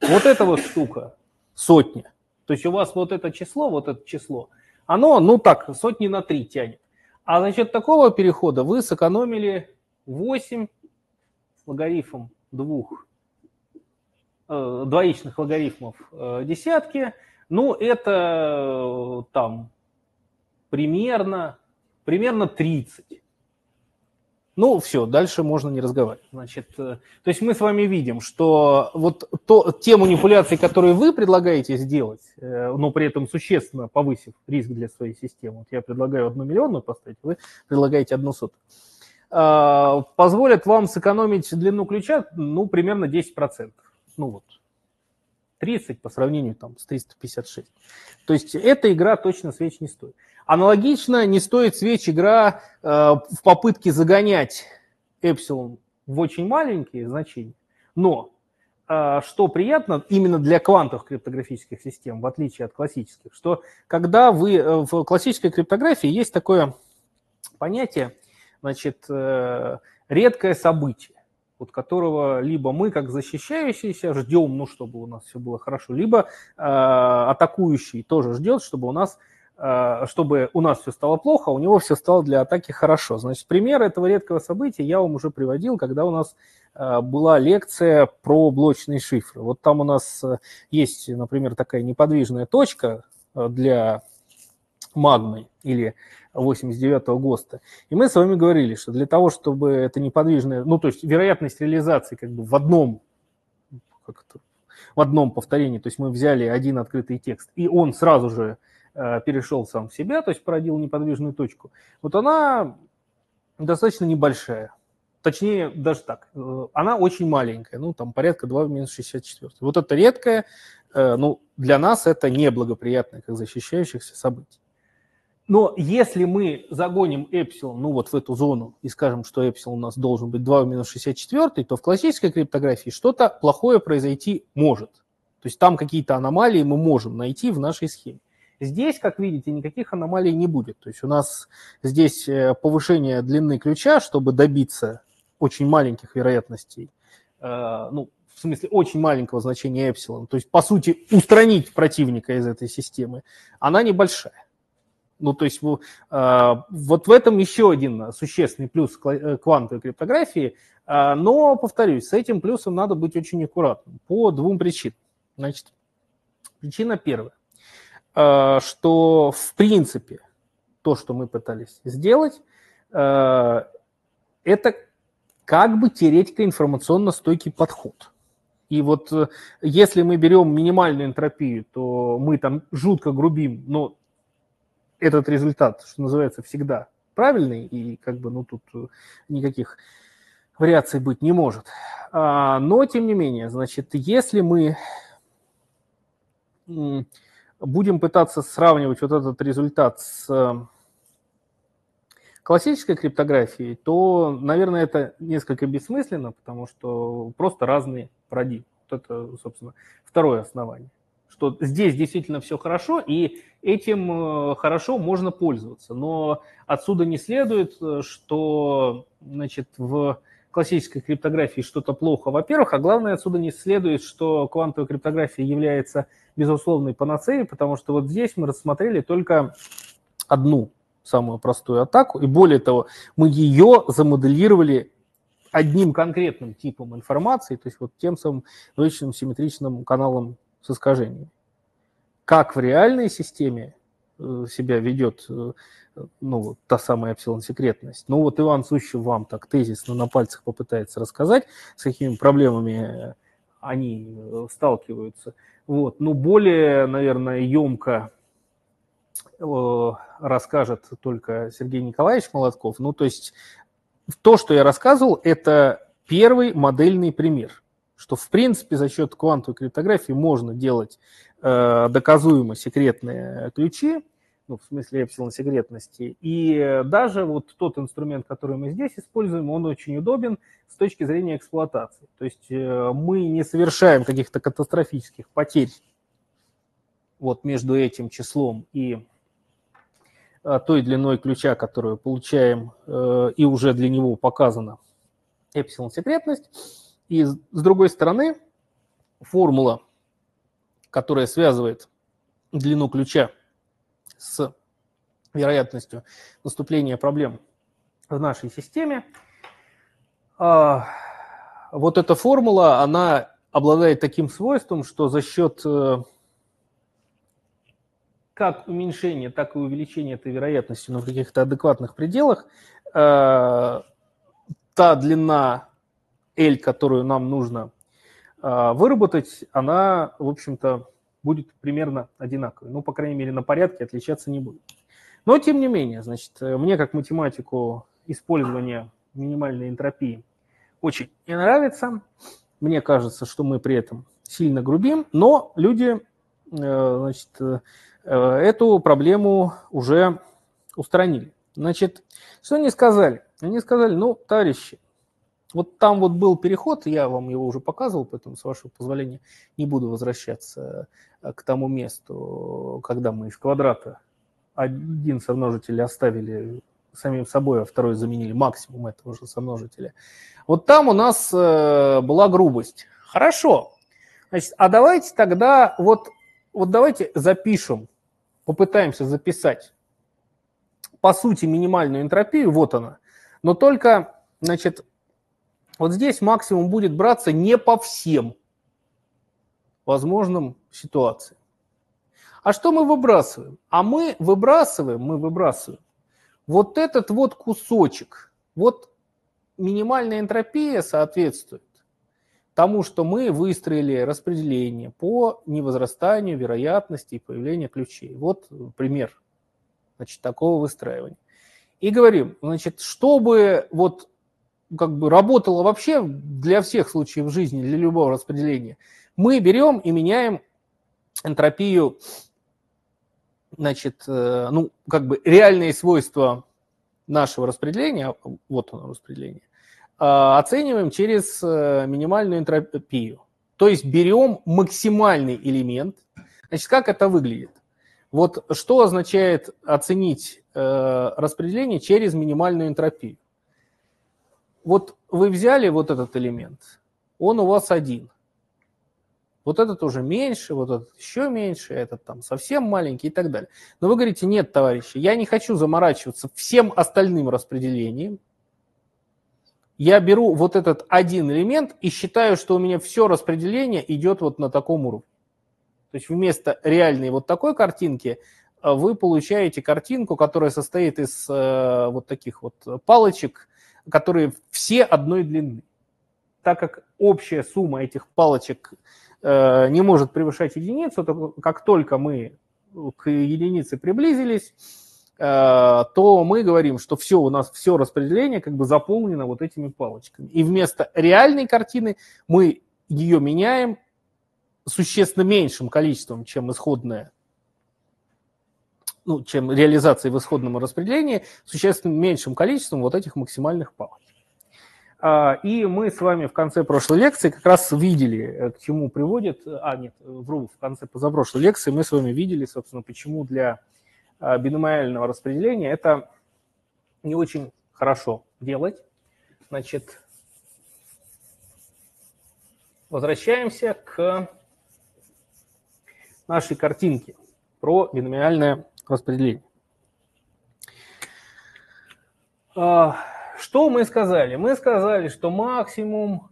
Вот эта вот штука сотня. То есть у вас вот это число, вот это число, оно, ну так, сотни на 3 тянет. А за счет такого перехода вы сэкономили 8 логарифм двух э, двоичных логарифмов э, десятки – ну, это э, там примерно, примерно 30. Ну, все, дальше можно не разговаривать. Значит, э, то есть мы с вами видим, что вот то, те манипуляции, которые вы предлагаете сделать, э, но при этом существенно повысив риск для своей системы, вот я предлагаю одну миллионную поставить, вы предлагаете одну сотую, позволят вам сэкономить длину ключа, ну, примерно 10%. Ну вот, 30 по сравнению там, с 356. То есть эта игра точно свеч не стоит. Аналогично не стоит свеч игра э, в попытке загонять эпсилон в очень маленькие значения, но э, что приятно именно для квантовых криптографических систем, в отличие от классических, что когда вы э, в классической криптографии есть такое понятие, значит, э, редкое событие от которого либо мы, как защищающиеся, ждем, ну, чтобы у нас все было хорошо, либо э, атакующий тоже ждет, чтобы у нас э, чтобы у нас все стало плохо, а у него все стало для атаки хорошо. Значит, пример этого редкого события я вам уже приводил, когда у нас была лекция про блочные шифры. Вот там у нас есть, например, такая неподвижная точка для магмы или 89 ГОСТа. И мы с вами говорили, что для того, чтобы это неподвижное, ну, то есть вероятность реализации как бы в одном, как это, в одном повторении, то есть мы взяли один открытый текст, и он сразу же э, перешел сам в себя, то есть породил неподвижную точку, вот она достаточно небольшая. Точнее, даже так, э, она очень маленькая, ну, там порядка 2 в минус 64. Вот это редкое, э, ну, для нас это неблагоприятное, как защищающихся событий. Но если мы загоним эпсилон, ну вот в эту зону, и скажем, что эпсилон у нас должен быть 2 в минус 64, то в классической криптографии что-то плохое произойти может. То есть там какие-то аномалии мы можем найти в нашей схеме. Здесь, как видите, никаких аномалий не будет. То есть у нас здесь э, повышение длины ключа, чтобы добиться очень маленьких вероятностей, э, ну, в смысле очень маленького значения эпсилон, то есть, по сути, устранить противника из этой системы, она небольшая. Ну, то есть а, вот в этом еще один существенный плюс э, квантовой криптографии. А, но, повторюсь, с этим плюсом надо быть очень аккуратным по двум причинам. Значит, причина первая, а, что в принципе то, что мы пытались сделать, это как бы теоретико информационно стойкий подход. И вот э, если мы берем минимальную энтропию, то мы там жутко грубим, но этот результат, что называется, всегда правильный, и как бы, ну, тут э, никаких вариаций быть не может. А, но, тем не менее, значит, если мы будем пытаться сравнивать вот этот результат с э, классической криптографией, то, наверное, это несколько бессмысленно, потому что просто разные парадигмы. Вот это, собственно, второе основание что здесь действительно все хорошо, и этим э, хорошо можно пользоваться. Но отсюда не следует, э, что значит, в классической криптографии что-то плохо, во-первых, а главное, отсюда не следует, что квантовая криптография является безусловной панацеей, потому что вот здесь мы рассмотрели только одну самую простую атаку, и более того, мы ее замоделировали одним конкретным типом информации, то есть вот тем самым двоичным симметричным каналом с искажениями. Как в реальной системе э, себя ведет э, ну, та самая эпсилон-секретность. Ну вот Иван Сущев вам так тезисно на пальцах попытается рассказать, с какими проблемами они э, сталкиваются. Вот. Но более, наверное, емко расскажет только Сергей Николаевич Молотков. Ну, то есть то, что я рассказывал, это первый модельный пример что в принципе за счет квантовой криптографии можно делать э, доказуемо секретные ключи, ну, в смысле эпсилон секретности. И даже вот тот инструмент, который мы здесь используем, он очень удобен с точки зрения эксплуатации. То есть э, мы не совершаем каких-то катастрофических потерь вот между этим числом и э, той длиной ключа, которую получаем, э, и уже для него показана эпсилон секретность. И с другой стороны, формула, которая связывает длину ключа с вероятностью наступления проблем в нашей системе, а, вот эта формула, она обладает таким свойством, что за счет э, как уменьшения, так и увеличения этой вероятности на каких-то адекватных пределах, э, та длина L, которую нам нужно а, выработать, она, в общем-то, будет примерно одинаковой. Ну, по крайней мере, на порядке отличаться не будет. Но, тем не менее, значит, мне как математику использование минимальной энтропии очень не нравится. Мне кажется, что мы при этом сильно грубим, но люди э, значит, э, эту проблему уже устранили. Значит, что они сказали? Они сказали, ну, товарищи, вот там вот был переход, я вам его уже показывал, поэтому, с вашего позволения, не буду возвращаться э, к тому месту, когда мы из квадрата один сомножитель оставили самим собой, а второй заменили максимум этого же сомножителя. Вот там у нас э, была грубость. Хорошо. Значит, а давайте тогда вот, вот давайте запишем попытаемся записать, по сути, минимальную энтропию, вот она, но только, значит, вот здесь максимум будет браться не по всем возможным ситуациям. А что мы выбрасываем? А мы выбрасываем, мы выбрасываем вот этот вот кусочек. Вот минимальная энтропия соответствует тому, что мы выстроили распределение по невозрастанию вероятности появления ключей. Вот пример значит, такого выстраивания. И говорим, значит, чтобы вот как бы работало вообще для всех случаев жизни, для любого распределения, мы берем и меняем энтропию, значит, э, ну, как бы реальные свойства нашего распределения, вот оно распределение, а, оцениваем через э, минимальную энтропию. То есть берем максимальный элемент. Значит, как это выглядит? Вот что означает оценить э, распределение через минимальную энтропию? Вот вы взяли вот этот элемент, он у вас один. Вот этот уже меньше, вот этот еще меньше, этот там совсем маленький и так далее. Но вы говорите, нет, товарищи, я не хочу заморачиваться всем остальным распределением. Я беру вот этот один элемент и считаю, что у меня все распределение идет вот на таком уровне. То есть вместо реальной вот такой картинки э, вы получаете картинку, которая состоит из э, вот таких вот палочек, которые все одной длины. Так как общая сумма этих палочек э, не может превышать единицу, то как только мы к единице приблизились, то мы говорим, что все, у нас все распределение как бы заполнено вот этими палочками. И вместо реальной картины мы ее меняем существенно меньшим количеством, чем исходное, ну, чем реализация в исходном распределении, существенно меньшим количеством вот этих максимальных палок. А, и мы с вами в конце прошлой лекции как раз видели, э, к чему приводит, а нет, вру, в конце позапрошлой лекции мы с вами видели, собственно, почему для а, биномиального распределения это не очень хорошо делать. Значит, возвращаемся к нашей картинки про биномиальное распределение. А, что мы сказали? Мы сказали, что максимум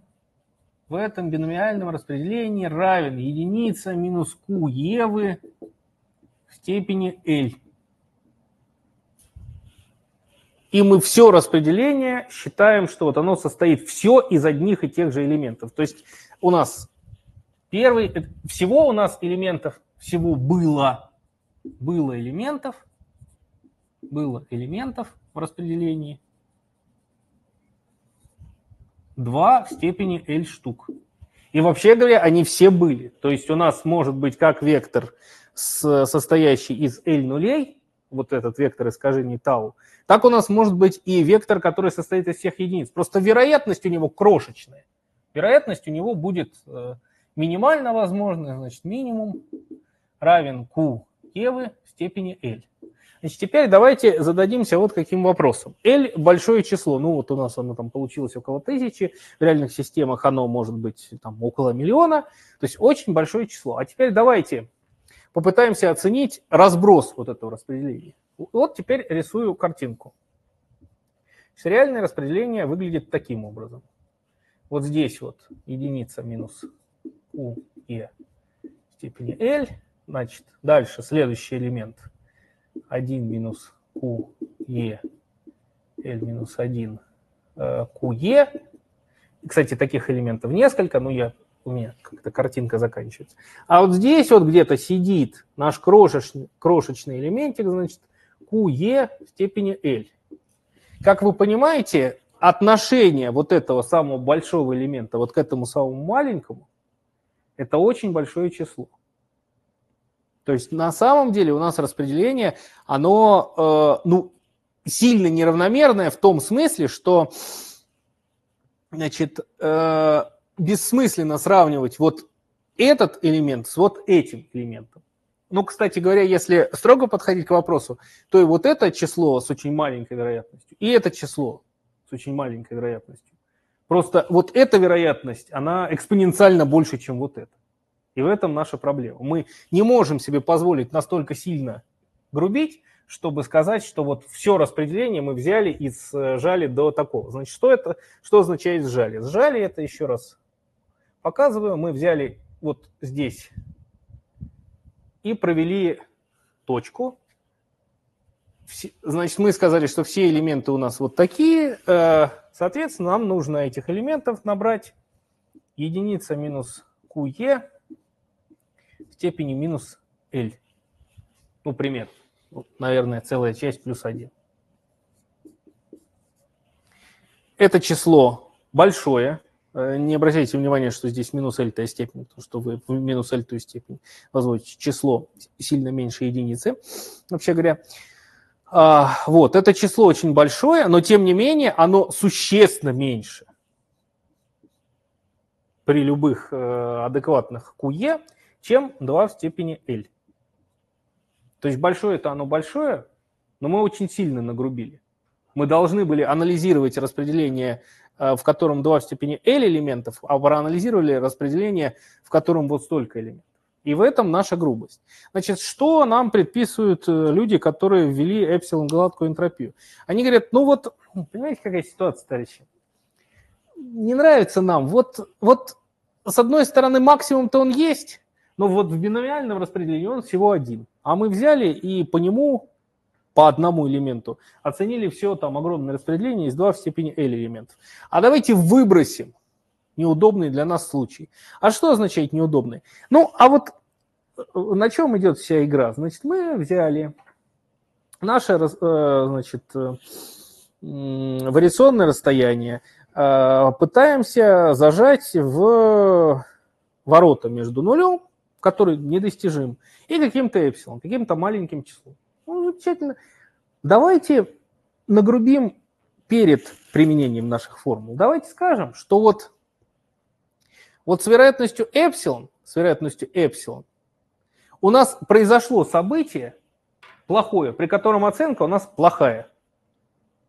в этом биномиальном распределении равен единица минус q евы в степени L. И мы все распределение считаем, что вот оно состоит все из одних и тех же элементов. То есть у нас первый, всего у нас элементов всего было, было элементов, было элементов в распределении 2 в степени L штук. И вообще говоря, они все были. То есть у нас может быть как вектор, состоящий из L нулей, вот этот вектор искажений тау, так у нас может быть и вектор, который состоит из всех единиц. Просто вероятность у него крошечная. Вероятность у него будет э, минимально возможная, значит, минимум равен q Евы в степени L. Значит, теперь давайте зададимся вот каким вопросом. L – большое число, ну вот у нас оно там получилось около тысячи, в реальных системах оно может быть там около миллиона, то есть очень большое число. А теперь давайте попытаемся оценить разброс вот этого распределения. Вот теперь рисую картинку. Значит, реальное распределение выглядит таким образом. Вот здесь вот единица минус u e степени L – Значит, дальше следующий элемент. 1 минус QE, L минус 1 QE. Кстати, таких элементов несколько, но я, у меня как-то картинка заканчивается. А вот здесь вот где-то сидит наш крошечный, крошечный элементик, значит, QE в степени L. Как вы понимаете, отношение вот этого самого большого элемента вот к этому самому маленькому, это очень большое число. То есть на самом деле у нас распределение, оно э, ну, сильно неравномерное в том смысле, что значит, э, бессмысленно сравнивать вот этот элемент с вот этим элементом. Ну, кстати говоря, если строго подходить к вопросу, то и вот это число с очень маленькой вероятностью, и это число с очень маленькой вероятностью. Просто вот эта вероятность, она экспоненциально больше, чем вот это. И в этом наша проблема. Мы не можем себе позволить настолько сильно грубить, чтобы сказать, что вот все распределение мы взяли и сжали до такого. Значит, что это, что означает сжали? Сжали это еще раз показываю. Мы взяли вот здесь и провели точку. Значит, мы сказали, что все элементы у нас вот такие. Э, соответственно, нам нужно этих элементов набрать единица минус QE степени минус L. Ну, пример. Наверное, целая часть плюс 1. Это число большое, Э, не обращайте внимания, что здесь минус l степень, потому что вы минус l степень возводите число сильно меньше единицы, вообще говоря. А, вот, это число очень большое, но тем не менее оно существенно меньше при любых э, адекватных QE, чем 2 в степени L. То есть большое это оно большое, но мы очень сильно нагрубили. Мы должны были анализировать распределение Э, в котором 2 в степени L элементов, а проанализировали распределение, в котором вот столько элементов. И в этом наша грубость. Значит, что нам предписывают э, люди, которые ввели эпсилон гладкую энтропию? Они говорят, ну вот, понимаете, какая ситуация, товарищи? Не нравится нам. Вот, вот с одной стороны, максимум-то он есть, но вот в биномиальном распределении он всего один. А мы взяли и по нему по одному элементу, оценили все там огромное распределение из 2 в степени L элементов. А давайте выбросим неудобный для нас случай. А что означает неудобный? Ну, а вот э, на чем идет вся игра? Значит, мы взяли наше, э, значит, э, вариационное расстояние, пытаемся зажать в ворота между нулем, который недостижим, и каким-то эпсилон, каким-то маленьким числом. Ну, замечательно. Давайте нагрубим перед применением наших формул. Давайте скажем, что вот, вот с вероятностью эпсилон, с вероятностью эпсилон, у нас произошло событие плохое, при котором оценка у нас плохая.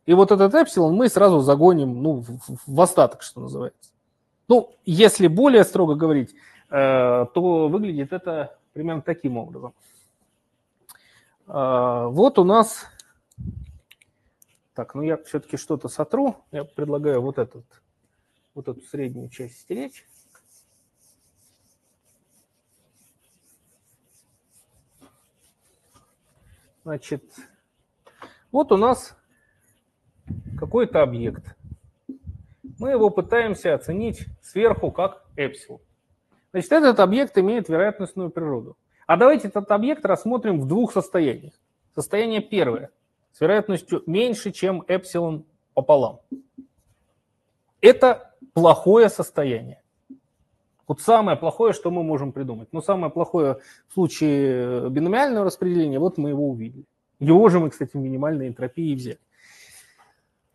И вот этот эпсилон мы сразу загоним ну, в, остаток, что называется. Ну, если более строго говорить, то выглядит это примерно таким образом. А, вот у нас... Так, ну я все-таки что-то сотру. Я предлагаю вот, этот, вот эту среднюю часть стереть. Значит, вот у нас какой-то объект. Мы его пытаемся оценить сверху как эпсилон. Значит, этот объект имеет вероятностную природу. А давайте этот объект рассмотрим в двух состояниях. Состояние первое с вероятностью меньше, чем эпсилон пополам. Это плохое состояние. Вот самое плохое, что мы можем придумать. Но самое плохое в случае биномиального распределения, вот мы его увидели. Его же мы, кстати, минимальной энтропии взяли.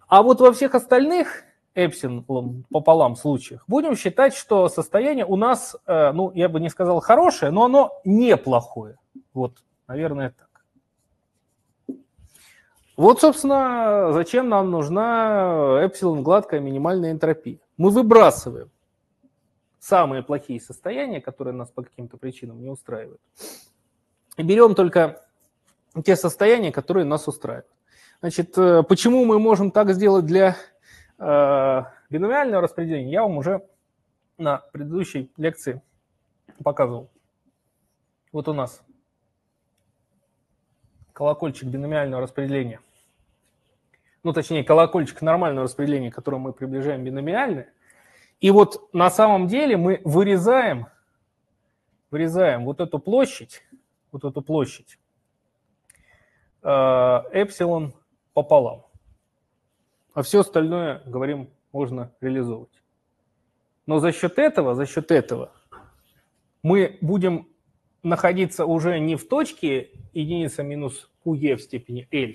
А вот во всех остальных эпсилон пополам случаях, будем считать, что состояние у нас, э, ну, я бы не сказал хорошее, но оно неплохое. Вот, наверное, так. Вот, собственно, зачем нам нужна эпсилон гладкая минимальная энтропия. Мы выбрасываем самые плохие состояния, которые нас по каким-то причинам не устраивают. И берем только те состояния, которые нас устраивают. Значит, э, почему мы можем так сделать для биномиальное распределение я вам уже на предыдущей лекции показывал. Вот у нас колокольчик биномиального распределения. Ну, точнее, колокольчик нормального распределения, к которому мы приближаем биномиальное. И вот на самом деле мы вырезаем, вырезаем вот эту площадь, вот эту площадь, э, эпсилон пополам а все остальное, говорим, можно реализовывать. Но за счет этого, за счет этого мы будем находиться уже не в точке единица минус QE в степени L,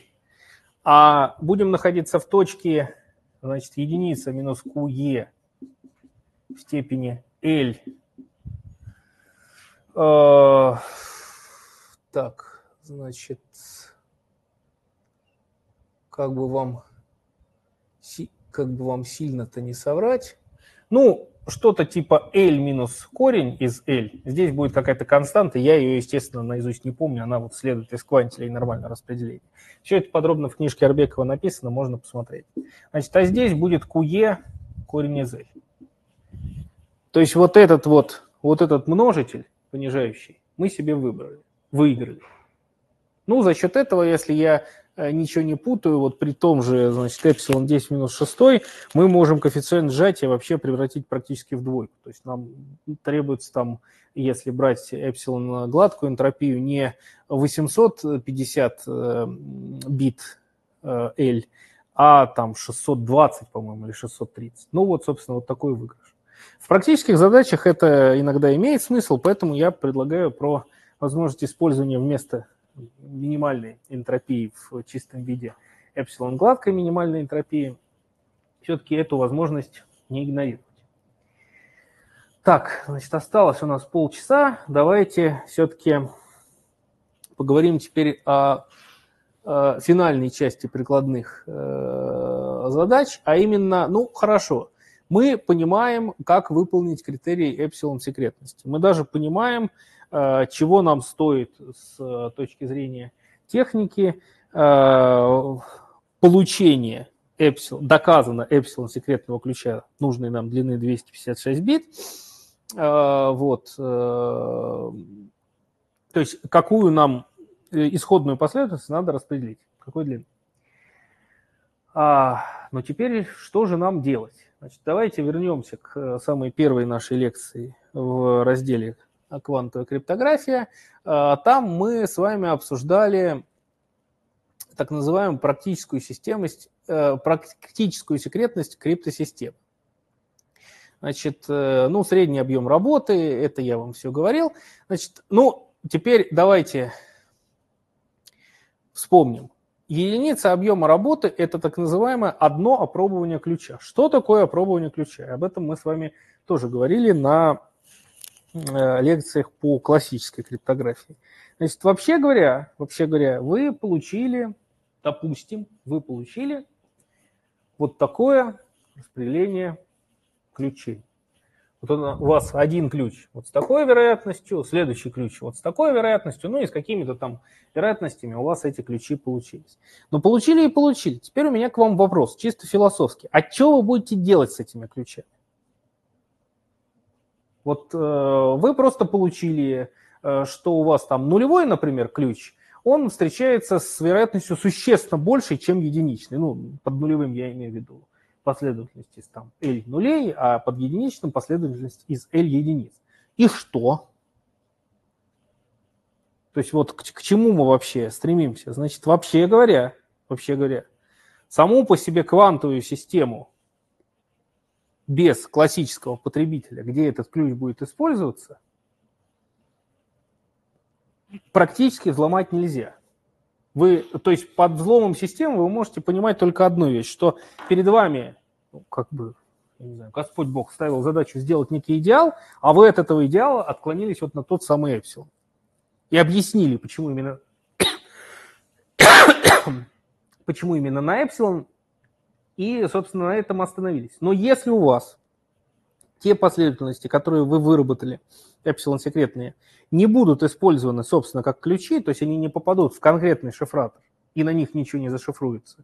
а будем находиться в точке, значит, единица минус QE в степени L. Э, так, значит, как бы вам как бы вам сильно-то не соврать. Ну, что-то типа L минус корень из L. Здесь будет какая-то константа, я ее, естественно, наизусть не помню, она вот следует из квантиля и нормального распределения. Все это подробно в книжке Арбекова написано, можно посмотреть. Значит, а здесь будет QE корень из L. То есть вот этот вот, вот этот множитель понижающий мы себе выбрали, выиграли. Ну, за счет этого, если я ничего не путаю, вот при том же, значит, эпсилон 10 минус 6, мы можем коэффициент сжатия вообще превратить практически в двойку. То есть нам требуется там, если брать эпсилон гладкую энтропию, не 850 э, бит э, L, а там 620, по-моему, или 630. Ну вот, собственно, вот такой выигрыш. В практических задачах это иногда имеет смысл, поэтому я предлагаю про возможность использования вместо минимальной энтропии в чистом виде эпсилон гладкой минимальной энтропии, все-таки эту возможность не игнорировать. Так, значит, осталось у нас полчаса. Давайте все-таки поговорим теперь о, о финальной части прикладных э, задач, а именно, ну, хорошо, мы понимаем, как выполнить критерии эпсилон секретности. Мы даже понимаем, чего нам стоит с э, точки зрения техники э, получение эпсилон, доказано эпсилон секретного ключа нужной нам длины 256 бит. Вот. То есть какую нам исходную последовательность надо распределить, какой длины. А, но теперь что же нам делать? Значит, давайте вернемся к самой первой нашей лекции в разделе квантовая криптография. А, там мы с вами обсуждали так называемую практическую системность, э, практическую секретность криптосистем. Значит, э, ну, средний объем работы, это я вам все говорил. Значит, ну, теперь давайте вспомним. Единица объема работы – это так называемое одно опробование ключа. Что такое опробование ключа? Об этом мы с вами тоже говорили на Э, лекциях по классической криптографии. Значит, вообще говоря, вообще говоря, вы получили, допустим, вы получили вот такое распределение ключей. Вот у вас один ключ вот с такой вероятностью, следующий ключ вот с такой вероятностью, ну и с какими-то там вероятностями у вас эти ключи получились. Но получили и получили. Теперь у меня к вам вопрос, чисто философский. А что вы будете делать с этими ключами? Вот э, вы просто получили, э, что у вас там нулевой, например, ключ, он встречается с вероятностью существенно большей, чем единичный. Ну, под нулевым я имею в виду последовательность из там L нулей, а под единичным последовательность из L единиц. И что? То есть вот к, к чему мы вообще стремимся? Значит, вообще говоря, вообще говоря, саму по себе квантовую систему без классического потребителя, где этот ключ будет использоваться, практически взломать нельзя. Вы, то есть под взломом системы вы можете понимать только одну вещь, что перед вами, ну, как бы, я не знаю, Господь Бог ставил задачу сделать некий идеал, а вы от этого идеала отклонились вот на тот самый эпсилон. И объяснили, почему именно, почему именно на эпсилон и, собственно, на этом остановились. Но если у вас те последовательности, которые вы выработали, эпсилон секретные, не будут использованы, собственно, как ключи, то есть они не попадут в конкретный шифратор, и на них ничего не зашифруется,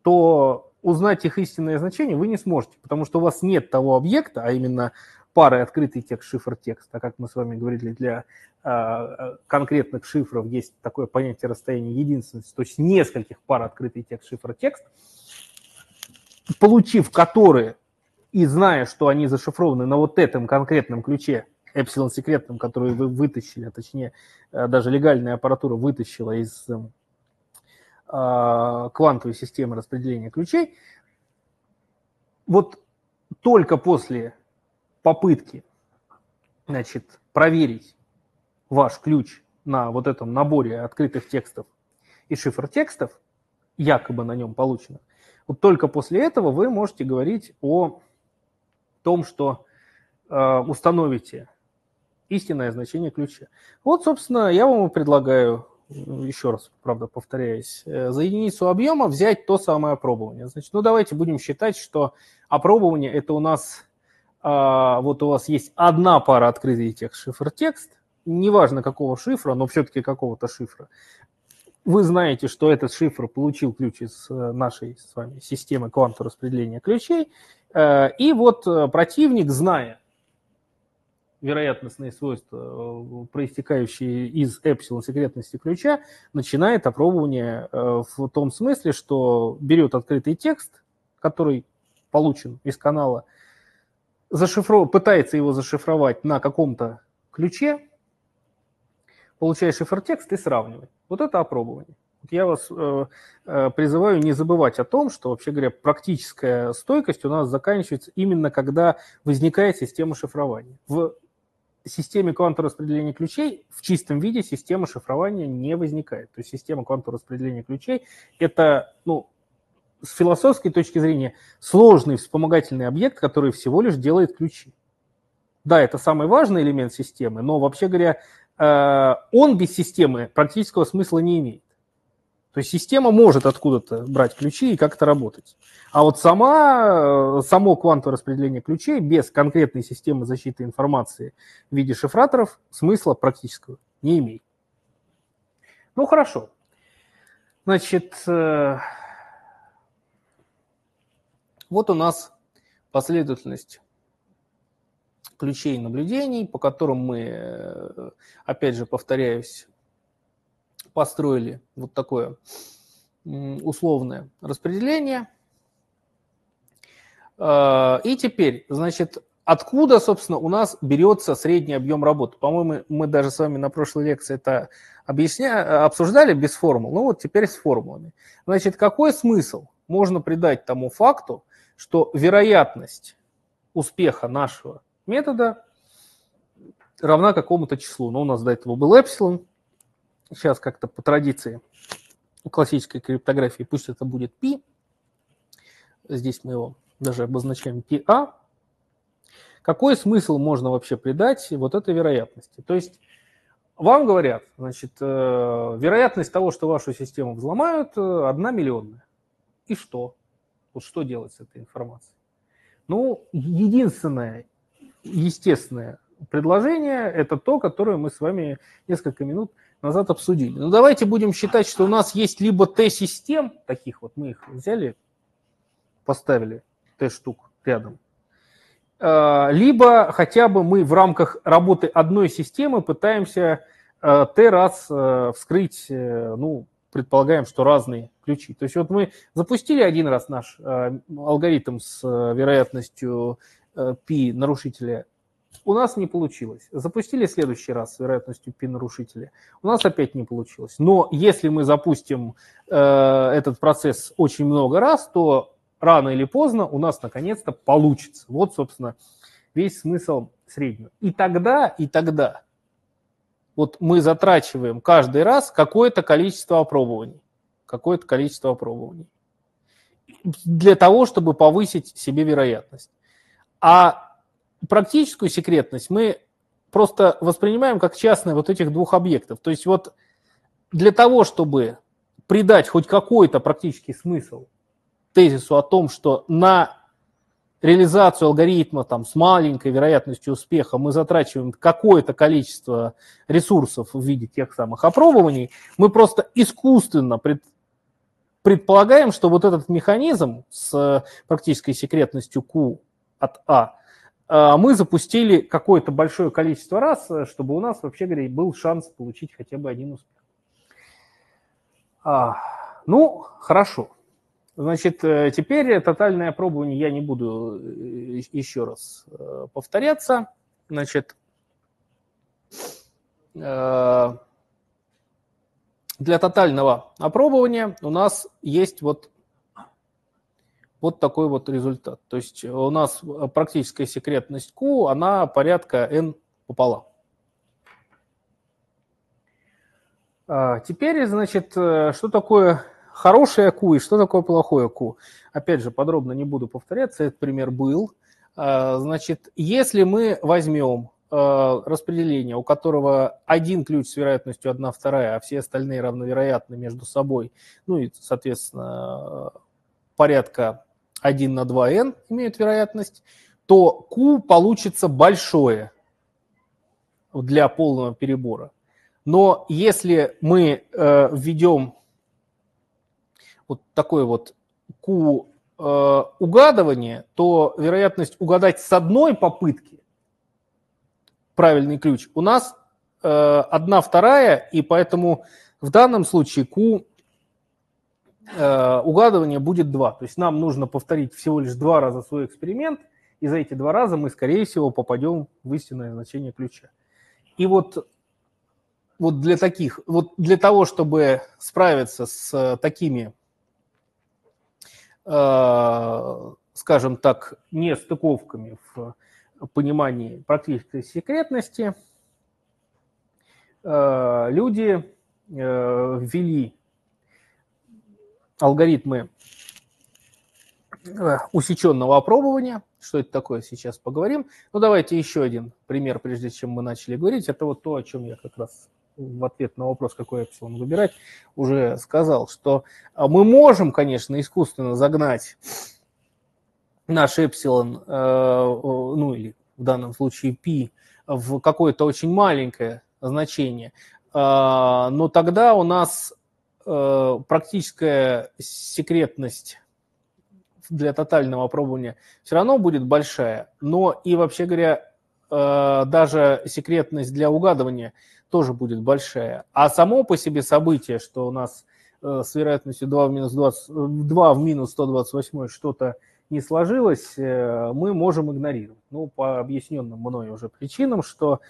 то узнать их истинное значение вы не сможете, потому что у вас нет того объекта, а именно пары открытый текст, шифр текст, а как мы с вами говорили, для э, конкретных шифров есть такое понятие расстояния единственности, то есть нескольких пар открытый текст, шифр текст, получив которые и зная, что они зашифрованы на вот этом конкретном ключе, эпсилон секретном, который вы вытащили, а точнее э, даже легальная аппаратура вытащила из э, квантовой системы распределения ключей, вот только после попытки значит, проверить ваш ключ на вот этом наборе открытых текстов и шифр текстов, якобы на нем полученных, вот только после этого вы можете говорить о том, что э, установите истинное значение ключа. Вот, собственно, я вам предлагаю, еще раз, правда, повторяюсь, э, за единицу объема взять то самое опробование. Значит, ну давайте будем считать, что опробование это у нас а, вот у вас есть одна пара открытий текст, шифр-текст, неважно какого шифра, но все-таки какого-то шифра, вы знаете, что этот шифр получил ключ из э, нашей с вами системы квантового распределения ключей, э, и вот э, противник, зная вероятностные свойства, проистекающие из эпсилон секретности ключа, начинает опробование в том смысле, что берет открытый текст, который получен из канала, зашифров... пытается его зашифровать на каком-то ключе, получает шифр-текст и сравнивает. Вот это опробование. Я вас э, э, призываю не забывать о том, что, вообще говоря, практическая стойкость у нас заканчивается именно когда возникает система шифрования. В системе квантового распределения ключей в чистом виде система шифрования не возникает. То есть система квантового распределения ключей – это, ну, с философской точки зрения, сложный вспомогательный объект, который всего лишь делает ключи. Да, это самый важный элемент системы, но, вообще говоря, он без системы практического смысла не имеет. То есть система может откуда-то брать ключи и как-то работать. А вот сама, э, само квантовое распределение ключей без конкретной системы защиты информации в виде шифраторов смысла практического не имеет. Ну хорошо. Значит, э, вот у нас последовательность ключей наблюдений, по которым мы, э, опять же, повторяюсь, построили вот такое условное распределение. А, и теперь, значит, откуда, собственно, у нас берется средний объем работы? По-моему, мы даже с вами на прошлой лекции это объясня... обсуждали без формул, ну вот теперь с формулами. Значит, какой смысл можно придать тому факту, что вероятность успеха нашего метода равна какому-то числу. Но у нас до этого был эпсилон. Сейчас как-то по традиции классической криптографии пусть это будет π. Здесь мы его даже обозначаем πa. Какой смысл можно вообще придать вот этой вероятности? То есть вам говорят, значит, э, вероятность того, что вашу систему взломают, э, одна миллионная. И что? Вот что делать с этой информацией? Ну, единственное естественное предложение – это то, которое мы с вами несколько минут назад обсудили. Ну, давайте будем считать, что у нас есть либо Т-систем, таких вот мы их взяли, поставили Т-штук рядом, а, либо хотя бы мы в рамках работы одной системы пытаемся а, Т раз а, вскрыть, э, ну, предполагаем, что разные ключи. То есть вот мы запустили один раз наш алгоритм с вероятностью π нарушителя, у нас не получилось. Запустили в следующий раз с вероятностью π нарушителя, у нас опять не получилось. Но если мы запустим э, этот процесс очень много раз, то рано или поздно у нас наконец-то получится. Вот, собственно, весь смысл среднего. И тогда, и тогда вот мы затрачиваем каждый раз какое-то количество опробований. Какое-то количество опробований. Для того, чтобы повысить себе вероятность. А практическую секретность мы просто воспринимаем как частное вот этих двух объектов. То есть вот для того, чтобы придать хоть какой-то практический смысл тезису о том, что на реализацию алгоритма там, с маленькой вероятностью успеха мы затрачиваем какое-то количество ресурсов в виде тех самых опробований, мы просто искусственно пред, предполагаем, что вот этот механизм с практической секретностью Q от А, а мы запустили какое-то большое количество раз, чтобы у нас, вообще говоря, был шанс получить хотя бы один успех. А, ну, хорошо. Значит, э, теперь тотальное опробование я не буду э, еще раз э, повторяться. Значит, для тотального опробования у нас есть вот вот такой вот результат. То есть у нас практическая секретность Q, она порядка n пополам. А теперь, значит, что такое хорошее Q и что такое плохое Q? Опять же, подробно не буду повторяться, этот пример был. А, значит, если мы возьмем а, распределение, у которого один ключ с вероятностью 1 вторая, а все остальные равновероятны между собой, ну и, соответственно, порядка 1 на 2n имеют вероятность, то Q получится большое для полного перебора. Но если мы э, введем вот такой вот Q э, угадывание, то вероятность угадать с одной попытки правильный ключ у нас э, одна вторая, и поэтому в данном случае Q э, угадывания будет 2. То есть нам нужно повторить всего лишь два раза свой эксперимент, и за эти два раза мы, скорее всего, попадем в истинное значение ключа. И вот вот для таких, вот для того, чтобы справиться с э, такими, э, скажем так, нестыковками в понимании практической секретности, э, люди ввели алгоритмы усеченного опробования. Что это такое, сейчас поговорим. Ну, давайте еще один пример, прежде чем мы начали говорить. Это вот то, о чем я как раз в ответ на вопрос, какой эпсилон выбирать, уже сказал, что а, мы можем, конечно, искусственно загнать наш эпсилон, э, ну или в данном случае π, в какое-то очень маленькое значение, а, но тогда у нас э, практическая секретность для тотального опробования все равно будет большая, но и вообще говоря, э, даже секретность для угадывания – тоже будет большая. А само по себе событие, что у нас э, с вероятностью 2 в минус, 20, 2 в минус 128 что-то не сложилось, мы можем игнорировать. Ну, по объясненным мной уже причинам, что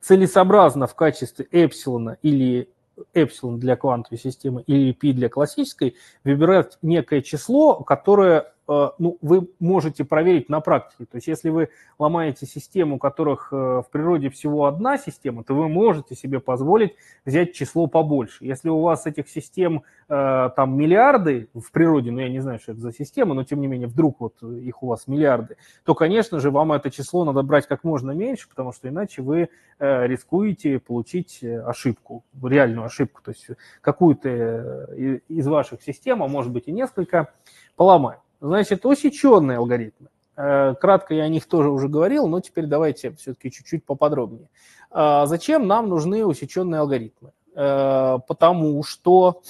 целесообразно в качестве эпсилона или эпсилон для квантовой системы или π для классической выбирать некое число, которое ну, вы можете проверить на практике. То есть если вы ломаете систему, у которых э, в природе всего одна система, то вы можете себе позволить взять число побольше. Если у вас этих систем э, там миллиарды в природе, ну я не знаю, что это за система, но тем не менее вдруг вот их у вас миллиарды, то, конечно же, вам это число надо брать как можно меньше, потому что иначе вы рискуете получить ошибку, реальную ошибку. То есть какую-то из ваших систем, а может быть и несколько, поломать. Значит, усеченные алгоритмы. Э, кратко я о них тоже уже говорил, но теперь давайте все-таки чуть-чуть поподробнее. А зачем нам нужны усеченные алгоритмы? Э, потому что,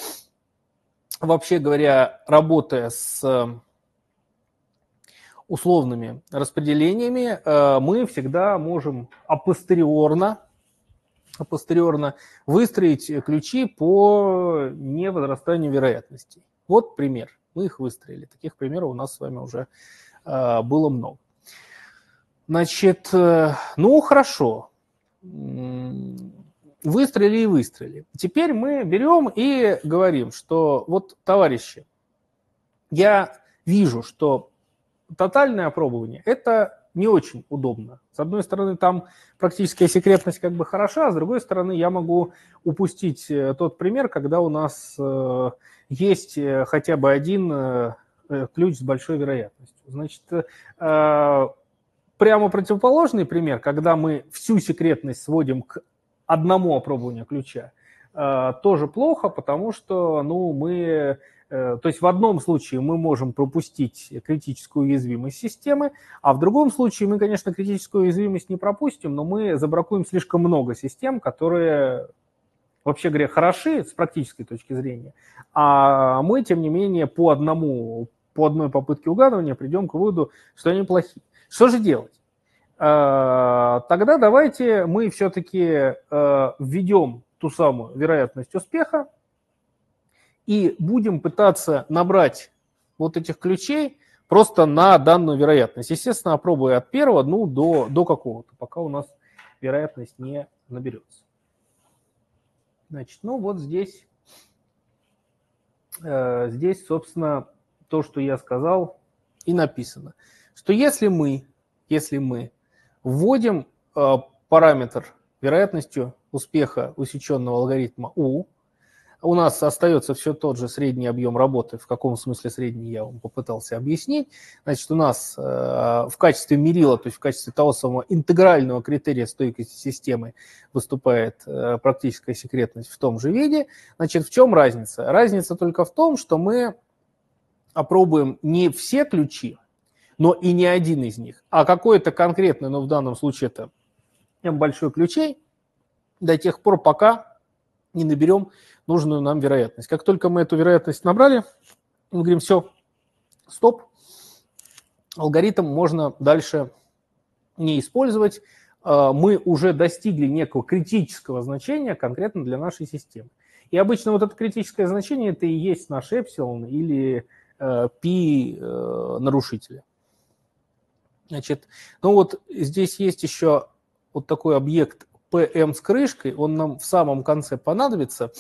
вообще говоря, работая с условными распределениями, э, мы всегда можем апостериорно, апостериорно выстроить ключи по невозрастанию вероятностей. Вот пример мы их выстроили. Таких примеров у нас с вами уже э, было много. Значит, э, ну хорошо, выстроили и выстроили. Теперь мы берем и говорим, что вот, товарищи, я вижу, что тотальное опробование – это не очень удобно. С одной стороны, там практическая секретность как бы хороша, а с другой стороны, я могу упустить э, тот пример, когда у нас э, есть э, хотя бы один ключ с большой вероятностью. Значит, прямо противоположный пример, когда мы всю секретность сводим к одному опробованию ключа, тоже плохо, потому что ну, мы то есть в одном случае мы можем пропустить критическую уязвимость системы, а в другом случае мы, конечно, критическую уязвимость не пропустим, но мы забракуем слишком много систем, которые вообще говоря, хороши с практической точки зрения, а мы, тем не менее, по одному, по одной попытке угадывания придем к выводу, что они плохие. Что же делать? А, тогда давайте мы все-таки а, введем ту самую вероятность успеха и будем пытаться набрать вот этих ключей просто на данную вероятность. Естественно, опробуя от первого ну, до, до какого-то, пока у нас вероятность не наберется. Значит, ну вот здесь, э, здесь, собственно, то, что я сказал, и написано, что если мы, если мы вводим э, параметр вероятностью успеха усеченного алгоритма U, у нас остается все тот же средний объем работы. В каком смысле средний, я вам попытался объяснить. Значит, у нас э, в качестве мерила, то есть в качестве того самого интегрального критерия стойкости системы выступает э, практическая секретность в том же виде. Значит, в чем разница? Разница только в том, что мы опробуем не все ключи, но и не один из них, а какой-то конкретный, но в данном случае это большой ключей, до тех пор, пока не наберем нужную нам вероятность. Как только мы эту вероятность набрали, мы говорим, все, стоп, алгоритм можно дальше не использовать, а, мы уже достигли некого критического значения конкретно для нашей системы. И обычно вот это критическое значение это и есть наш эпсилон или э, пи э, нарушителя. Значит, ну вот здесь есть еще вот такой объект PM с крышкой, он нам в самом конце понадобится.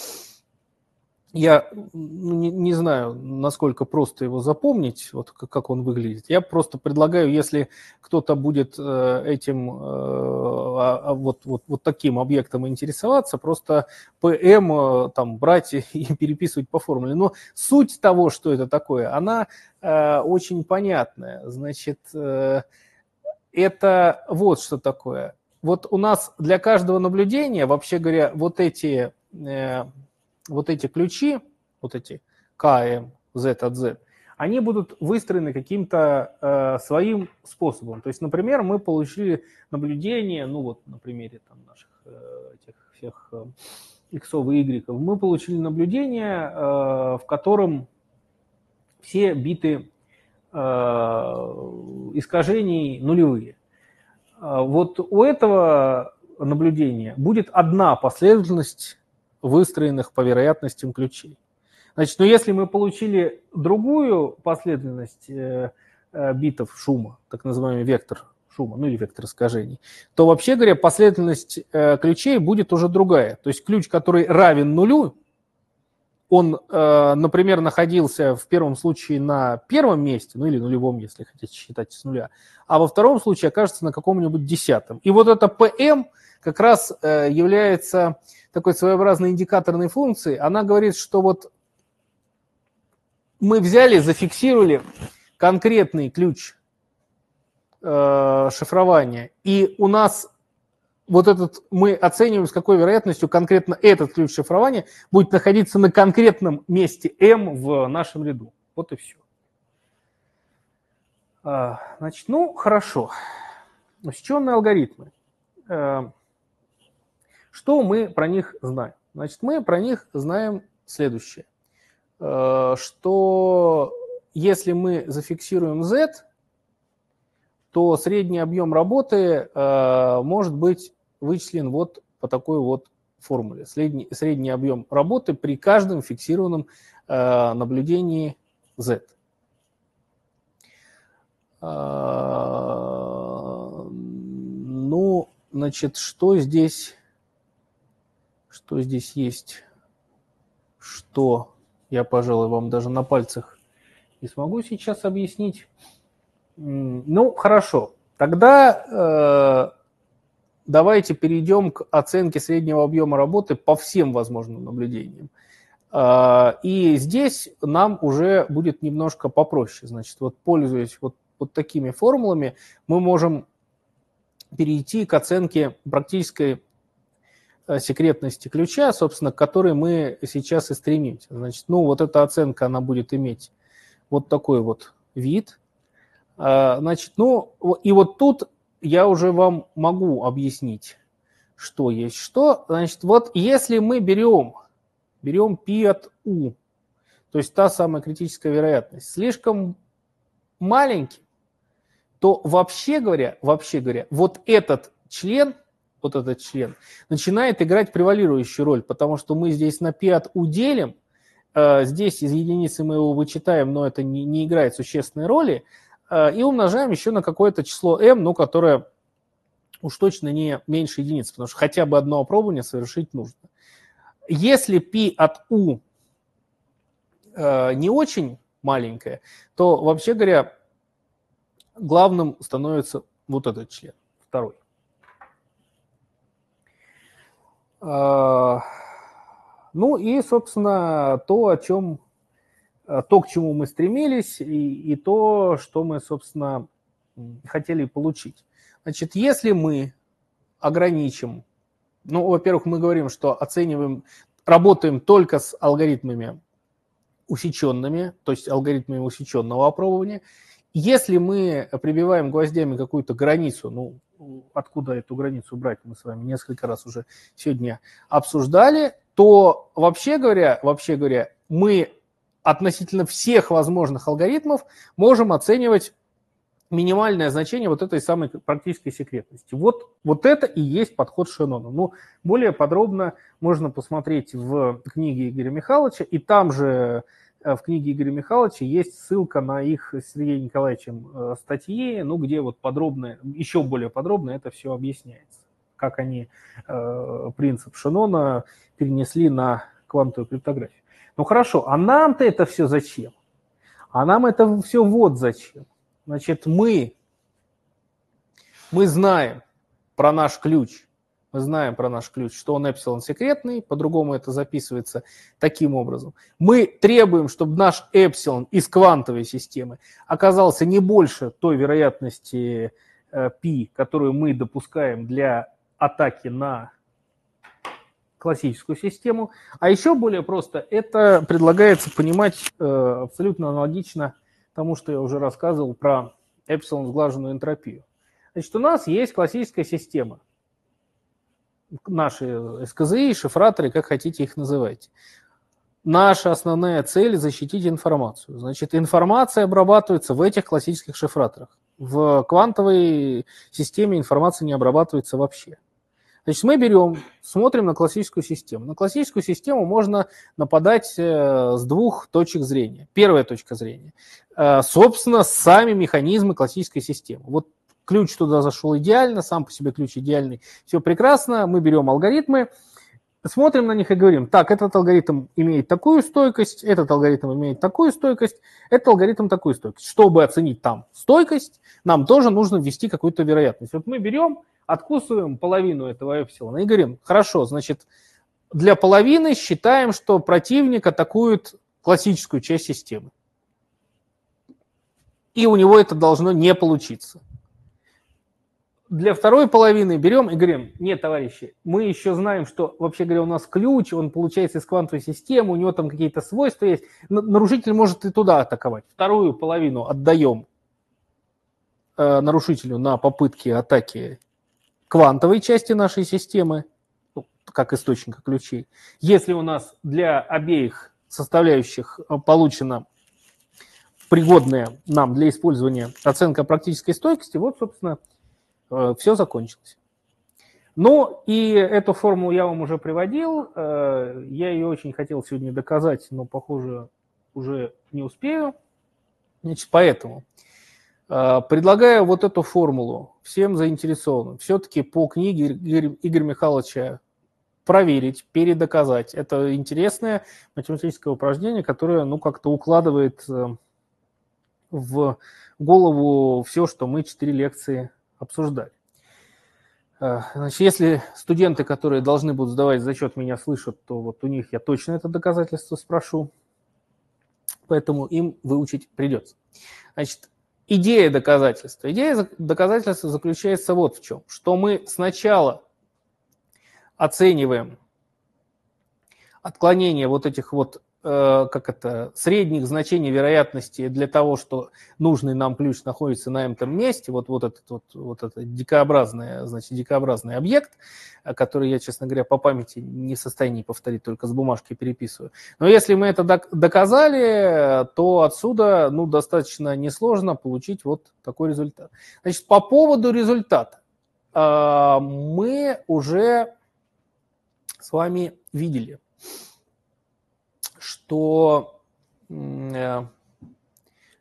Я ну, не, не знаю, насколько просто его запомнить, вот как он выглядит. Я просто предлагаю, если кто-то будет э, этим, э, а, а, вот, вот, вот таким объектом интересоваться, просто PM э, там брать и переписывать по формуле. Но суть того, что это такое, она очень понятная. Значит, это вот что такое. Вот у нас для каждого наблюдения, вообще говоря, вот эти вот эти ключи, вот эти KM, Z от Z, они будут выстроены каким-то э, своим способом. То есть, например, мы получили наблюдение, ну вот на примере там, наших э, этих всех э, X и Y, мы получили наблюдение, э, в котором все биты э, искажений нулевые. Э, вот у этого наблюдения будет одна последовательность выстроенных по вероятностям ключей. Значит, но если мы получили другую последовательность э, э, битов шума, так называемый вектор шума, ну или вектор искажений, то вообще говоря, последовательность э, ключей будет уже другая. То есть ключ, который равен нулю, он, например, находился в первом случае на первом месте, ну или нулевом, если хотите считать с нуля, а во втором случае окажется на каком-нибудь десятом. И вот это PM как раз является такой своеобразной индикаторной функции, она говорит, что вот мы взяли, зафиксировали конкретный ключ э, шифрования, и у нас вот этот, мы оцениваем, с какой вероятностью конкретно этот ключ шифрования будет находиться на конкретном месте M в нашем ряду. Вот и все. А, значит, ну, хорошо. Усеченные алгоритмы. Э, что мы про них знаем? Значит, мы про них знаем следующее, э, что если мы зафиксируем z, то средний объем работы э, может быть вычислен вот по такой вот формуле. Средний, средний объем работы при каждом фиксированном э, наблюдении z. Ну, значит, что здесь что здесь есть, что я, пожалуй, вам даже на пальцах не смогу сейчас объяснить. Ну, хорошо. Тогда э, давайте перейдем к оценке среднего объема работы по всем возможным наблюдениям. Э, и здесь нам уже будет немножко попроще. Значит, вот пользуясь вот, вот такими формулами, мы можем перейти к оценке практической Э, секретности ключа, собственно, к которой мы сейчас и стремимся. Значит, ну, вот эта оценка, она будет иметь вот такой вот вид. А, значит, ну, и вот тут я уже вам могу объяснить, что есть что. Значит, вот если мы берем, берем π от u, то есть та самая критическая вероятность, слишком маленький, то вообще говоря, вообще говоря, вот этот член – вот этот член, начинает играть превалирующую роль, потому что мы здесь на 5 уделим, э, здесь из единицы мы его вычитаем, но это не, не играет существенной роли, и умножаем еще на какое-то число m, ну, которое уж точно не меньше единицы, потому что хотя бы одно опробование совершить нужно. Если π от u э, не очень маленькое, то, вообще говоря, главным становится вот этот член, второй. А, ну и, собственно, то, о чем, э, то, к чему мы стремились, и, и то, что мы, собственно, хотели получить. Значит, если мы ограничим, ну, во-первых, мы говорим, что оцениваем, работаем только с алгоритмами усеченными, то есть алгоритмами усеченного опробования, если мы прибиваем гвоздями какую-то границу, ну, откуда эту границу брать, мы с вами несколько раз уже сегодня обсуждали, то вообще говоря, вообще говоря, мы относительно всех возможных алгоритмов можем оценивать минимальное значение вот этой самой практической секретности. Вот, вот это и есть подход Шенона. Ну, более подробно можно посмотреть в книге Игоря Михайловича, и там же Э, в книге Игоря Михайловича есть ссылка на их с Сергеем Николаевичем э, статьи, ну, где вот подробно, еще более подробно это все объясняется, как они э, принцип Шенона перенесли на квантовую криптографию. Ну хорошо, а нам-то это все зачем? А нам это все вот зачем. Значит, мы, мы знаем про наш ключ – мы знаем про наш ключ, что он эпсилон секретный, по-другому это записывается таким образом. Мы требуем, чтобы наш эпсилон из квантовой системы оказался не больше той вероятности π, э, которую мы допускаем для атаки на классическую систему. А еще более просто, это предлагается понимать э, абсолютно аналогично тому, что я уже рассказывал про эпсилон сглаженную энтропию. Значит, у нас есть классическая система – наши СКЗИ, шифраторы, как хотите их называйте. Наша основная цель – защитить информацию. Значит, информация обрабатывается в этих классических шифраторах. В квантовой системе информация не обрабатывается вообще. Значит, мы берем, смотрим на классическую систему. На классическую систему можно нападать э, с двух точек зрения. Первая точка зрения. Э, собственно, сами механизмы классической системы. Вот ключ туда зашел идеально, сам по себе ключ идеальный, все прекрасно, мы берем алгоритмы, смотрим на них и говорим, так, этот алгоритм имеет такую стойкость, этот алгоритм имеет такую стойкость, этот алгоритм такую стойкость. Чтобы оценить там стойкость, нам тоже нужно ввести какую-то вероятность. Вот мы берем, откусываем половину этого эпсилона и говорим, хорошо, значит, для половины считаем, что противник атакует классическую часть системы. И у него это должно не получиться для второй половины берем и говорим, нет, товарищи, мы еще знаем, что, вообще говоря, у нас ключ, он получается из квантовой системы, у него там какие-то свойства есть, нарушитель может и туда атаковать. Вторую половину отдаем э, нарушителю на попытки атаки квантовой части нашей системы, ну, как источника ключей. Если у нас для обеих составляющих э, получена пригодная нам для использования оценка практической стойкости, вот, собственно, Э, все закончилось. Ну, и эту формулу я вам уже приводил. Э, я ее очень хотел сегодня доказать, но, похоже, уже не успею. Значит, поэтому предлагаю вот эту формулу всем заинтересованным все-таки по книге Игоря Михайловича проверить, передоказать. Это интересное математическое упражнение, которое, ну, как-то укладывает в голову все, что мы четыре лекции обсуждали. Э, значит, если студенты, которые должны будут сдавать зачет, меня слышат, то вот у них я точно это доказательство спрошу. Поэтому им выучить придется. Значит, идея доказательства. Идея доказательства заключается вот в чем. Что мы сначала оцениваем отклонение вот этих вот как это, средних значений вероятности для того, что нужный нам ключ находится на этом месте, вот, вот этот вот, вот этот дикообразный, значит, дикообразный объект, э, который я, честно говоря, по памяти не в состоянии повторить, только с бумажки переписываю. Но если мы это доказали, то отсюда ну, достаточно несложно получить вот такой результат. Значит, по поводу результата. Э, мы уже с вами видели – что, э,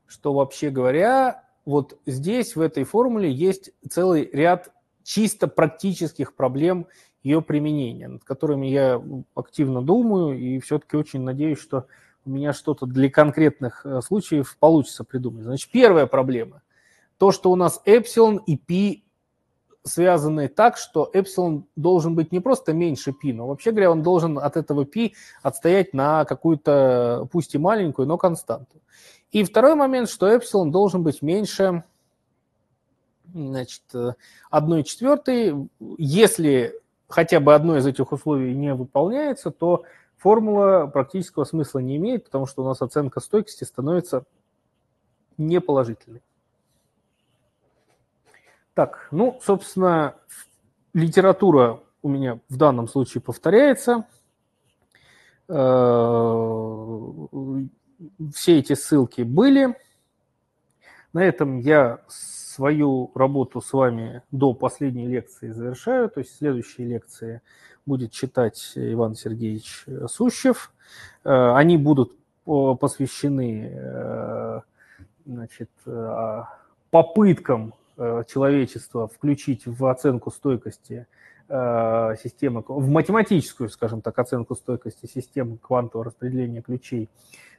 что вообще говоря, вот здесь, в этой формуле, есть целый ряд чисто практических проблем ее применения, над которыми я активно думаю и все-таки очень надеюсь, что у меня что-то для конкретных э, случаев получится придумать. Значит, первая проблема. То, что у нас эпсилон и пи связаны так, что эпсилон должен быть не просто меньше π, но вообще говоря, он должен от этого π отстоять на какую-то, пусть и маленькую, но константу. И второй момент, что эпсилон должен быть меньше значит, 1 четвертой. Если хотя бы одно из этих условий не выполняется, то формула практического смысла не имеет, потому что у нас оценка стойкости становится неположительной. Так, ну, собственно, литература у меня в данном случае повторяется. Э, все эти ссылки были. На этом я свою работу с вами до последней лекции завершаю. То есть следующие лекции будет читать Иван Сергеевич Сущев. Э, они будут посвящены э, значит, попыткам человечества включить в оценку стойкости Э, системы, в математическую, скажем так, оценку стойкости системы квантового распределения ключей,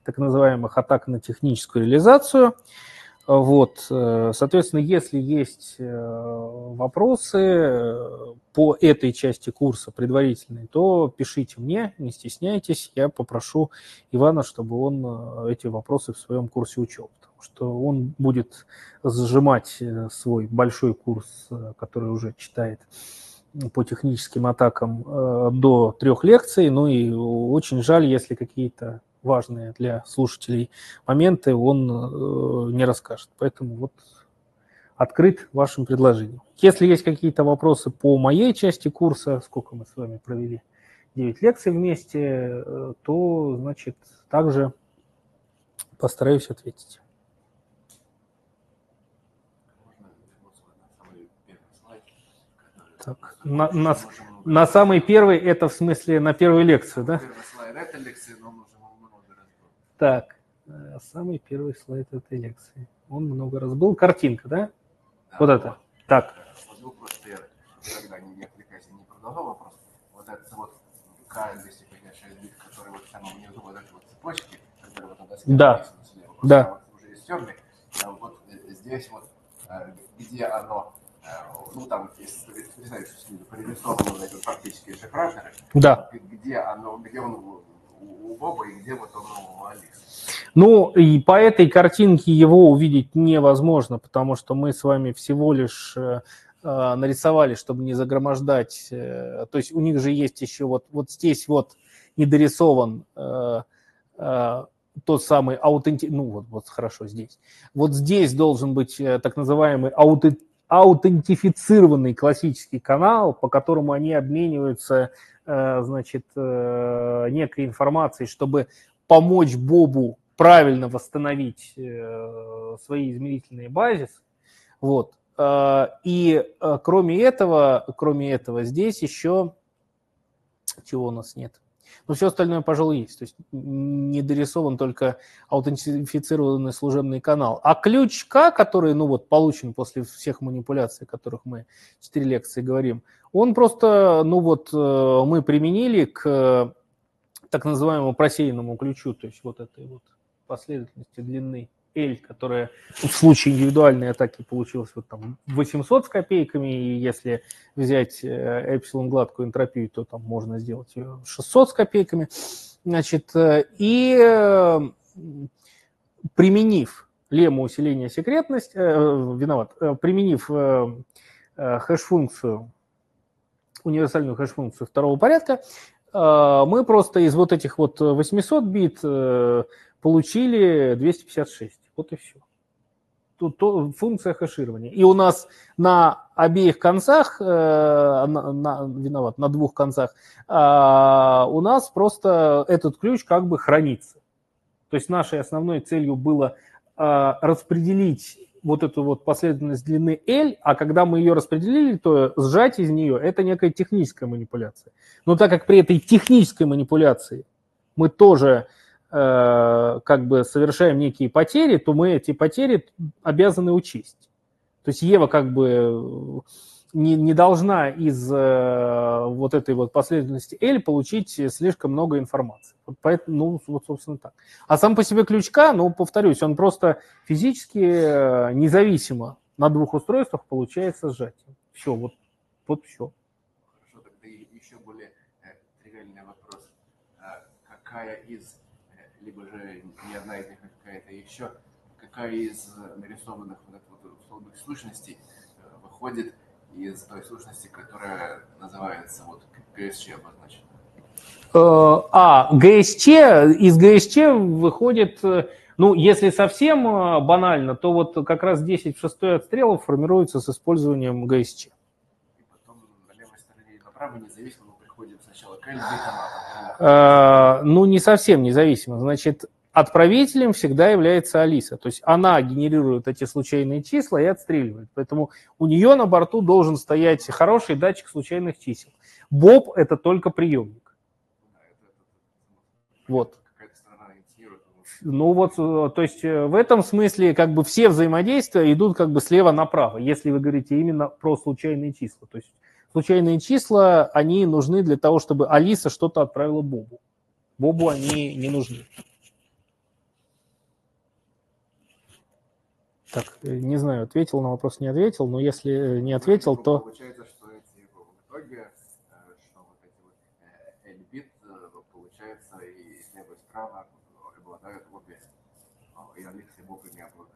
так называемых атак на техническую реализацию. Вот, э, соответственно, если есть э, вопросы по этой части курса предварительной, то пишите мне, не стесняйтесь, я попрошу Ивана, чтобы он эти вопросы в своем курсе учел, что он будет сжимать свой большой курс, который уже читает по техническим атакам э, до трех лекций. Ну и очень жаль, если какие-то важные для слушателей моменты он э, не расскажет. Поэтому вот открыт вашим предложением. Если есть какие-то вопросы по моей части курса, сколько мы с вами провели, 9 лекций вместе, э, то, значит, также постараюсь ответить. Так, на, на, на самый первый, это в смысле на первую лекцию, да? Первый слайд это лекции, но он уже много раз был. Так, э, самый первый слайд этой лекции. Он много раз был. Картинка, да? да вот это. Вот. Так. Вот просто я, когда не, отвлекаясь, не продолжал вопрос. Вот этот вот К256 бит, который вот там внизу вот эти вот цепочки, которые вот на доске да. да. Вот уже истерли. А вот здесь вот, э, где оно ну там, если не знаю, прорисованы вот эти фактические шифраторы, да. где, оно, где он у Боба и где вот он у Алисы. Ну, и по этой картинке его увидеть невозможно, потому что мы с вами всего лишь э, э нарисовали, чтобы не загромождать. Э, то есть у них же есть еще вот, вот здесь вот недорисован э, э, тот самый аутентик, ну вот, вот хорошо здесь. Вот здесь должен быть так называемый аутентик аутентифицированный классический канал, по которому они обмениваются, э, значит, э, некой информацией, чтобы помочь Бобу правильно восстановить э, свои измерительные базисы. Вот. И кроме этого, кроме этого, здесь еще чего у нас нет? Но все остальное, пожалуй, есть. То есть не дорисован только аутентифицированный служебный канал. А ключ К, который, ну вот, получен после всех манипуляций, о которых мы четыре лекции говорим, он просто, ну вот, э, мы применили к так называемому просеянному ключу, то есть вот этой вот последовательности длины L, которая в случае индивидуальной атаки получилась вот там 800 с копейками, и если взять эпсилон гладкую энтропию, то там можно сделать 600 с копейками. Значит, э, и э, применив лемму усиления секретности, э, виноват, э, применив э, э, хэш-функцию, универсальную хэш-функцию второго порядка, э, мы просто из вот этих вот 800 бит э, получили 256. Вот и все. Тут то, функция хэширования. И у нас на обеих концах, э, на, на, виноват, на двух концах, э, у нас просто этот ключ как бы хранится. То есть нашей основной целью было э, распределить вот эту вот последовательность длины L, а когда мы ее распределили, то сжать из нее – это некая техническая манипуляция. Но так как при этой технической манипуляции мы тоже как бы совершаем некие потери, то мы эти потери обязаны учесть. То есть Ева как бы не, не должна из э, вот этой вот последовательности L получить слишком много информации. Вот поэтому, ну, вот, собственно, так. А сам по себе ключка, ну, повторюсь, он просто физически э, независимо на двух устройствах получается сжатие. Все, вот, вот все. Хорошо, тогда еще более э, тривиальный вопрос. Какая из либо же не одна из них, а какая-то еще, какая из нарисованных вот, вот условных сущностей э, выходит из той сущности, которая называется вот ГСЧ обозначена? Э, а, ГСЧ, из ГСЧ выходит, э, Ну, если совсем банально, то вот как раз 10 в 6 отстрелов формируется с использованием ГСЧ. И потом на левой стороне и направо независимо каналу. Ну, не совсем независимо. Значит, отправителем всегда является Алиса. То есть она генерирует эти случайные числа и отстреливает. Поэтому у нее на борту должен стоять хороший датчик случайных чисел. Боб – это только приемник. Вот. Ну вот, э, то есть э, в этом смысле как бы все взаимодействия идут как бы слева направо, если вы говорите именно про случайные числа. То есть случайные числа, они нужны для того, чтобы Алиса что-то отправила Бобу. Бобу они не нужны. Так, э, не знаю, ответил на вопрос, не ответил, но если не ответил, то... Получается, что эти в итоге, что вот эти вот L-бит, получается, и слева и справа обладают обе, и Алиса и Боб ими обладают.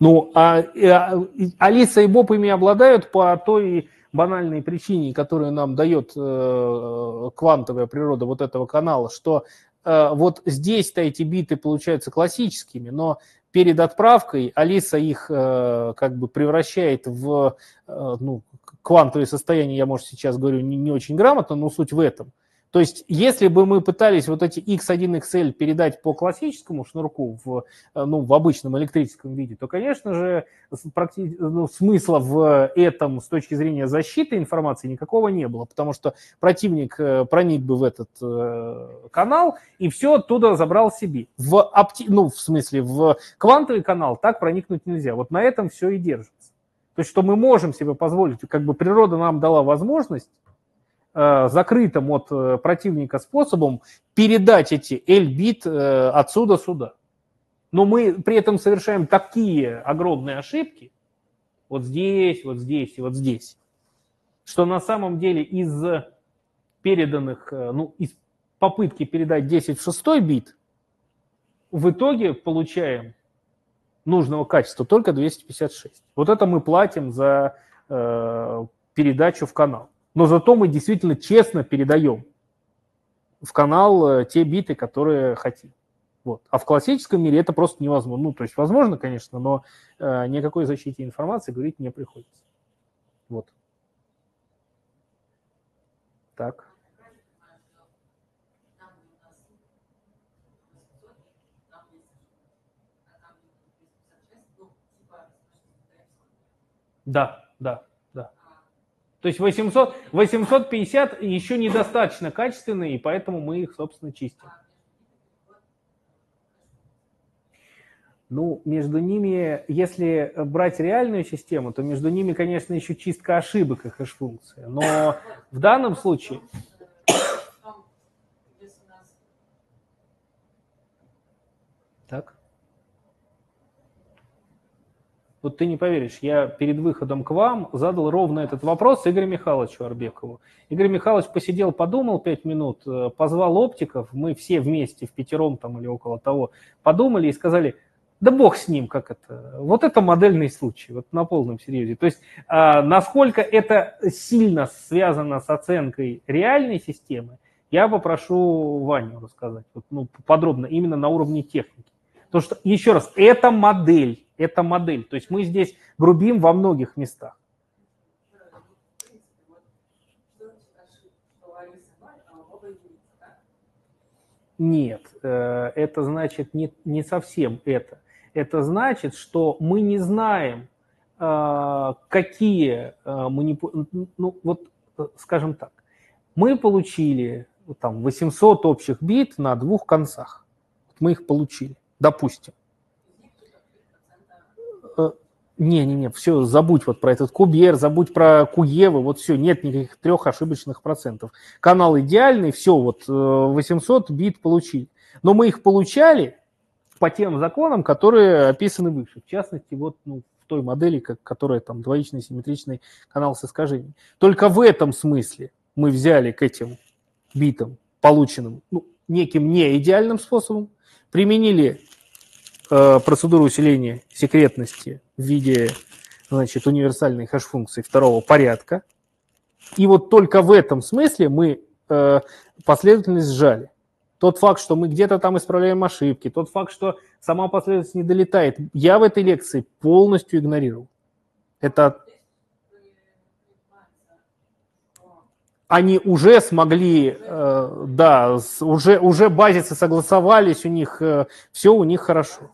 Ну, а, а, Алиса и Боб ими обладают по той банальной причине, которую нам дает э, квантовая природа вот этого канала, что э, вот здесь-то эти биты получаются классическими, но перед отправкой Алиса их э, как бы превращает в э, ну, квантовое состояние, я, может, сейчас говорю не, не очень грамотно, но суть в этом. То есть, если бы мы пытались вот эти X1, XL передать по классическому шнурку в, э, ну, в обычном электрическом виде, то, конечно же, практи... ну, смысла в этом с точки зрения защиты информации никакого не было, потому что противник э, проник бы в этот э, канал и все оттуда забрал себе. В, опти... ну, в смысле, в квантовый канал так проникнуть нельзя. Вот на этом все и держится. То есть, что мы можем себе позволить, как бы природа нам дала возможность закрытым от э, противника способом передать эти L-бит э, отсюда сюда. Но мы при этом совершаем такие огромные ошибки, вот здесь, вот здесь и вот здесь, что на самом деле из переданных, ну, из попытки передать 10 в 6 бит, в итоге получаем нужного качества только 256. Вот это мы платим за э, передачу в канал но зато мы действительно честно передаем в канал э, те биты, которые хотим. Вот. А в классическом мире это просто невозможно. Ну, то есть возможно, конечно, но э, никакой защите информации говорить не приходится. Вот. Так. Да, да. То есть 800, 850 еще недостаточно качественные, и поэтому мы их, собственно, чистим. Ну, между ними, если брать реальную систему, то между ними, конечно, еще чистка ошибок и хэш-функция. Но в данном случае... Так. Вот ты не поверишь, я перед выходом к вам задал ровно этот вопрос Игорю Михайловичу Арбекову. Игорь Михайлович посидел, подумал пять минут, э, позвал оптиков, мы все вместе, в пятером там или около того, подумали и сказали, да бог с ним, как это. Вот это модельный случай, вот на полном серьезе. То есть а, насколько это сильно связано с оценкой реальной системы, я попрошу Ваню рассказать вот, ну, подробно, именно на уровне техники. Потому что, еще раз, это модель, это модель. То есть мы здесь грубим во многих местах. Нет, э, это значит не, не совсем это. Это значит, что мы не знаем, э, какие э, манипуляции... Ну, вот, скажем так, мы получили там 800 общих бит на двух концах. Мы их получили, допустим. Не-не-не, все, забудь вот про этот кубьер, забудь про куевы, вот все, нет никаких трех ошибочных процентов. Канал идеальный, все, вот 800 э, бит получили. Но мы их получали по тем законам, которые описаны выше. В частности, вот ну, в той модели, как, которая там двоичный симметричный канал с искажением. Только в этом смысле мы взяли к этим битам, полученным ну, неким неидеальным способом, применили Э, процедуру усиления секретности в виде значит, универсальной хэш-функции второго порядка. И вот только в этом смысле мы э, последовательность сжали. тот факт, что мы где-то там исправляем ошибки, тот факт, что сама последовательность не долетает, я в этой лекции полностью игнорировал. Это они уже смогли, э, да, уже, уже базисы согласовались, у них все у них хорошо.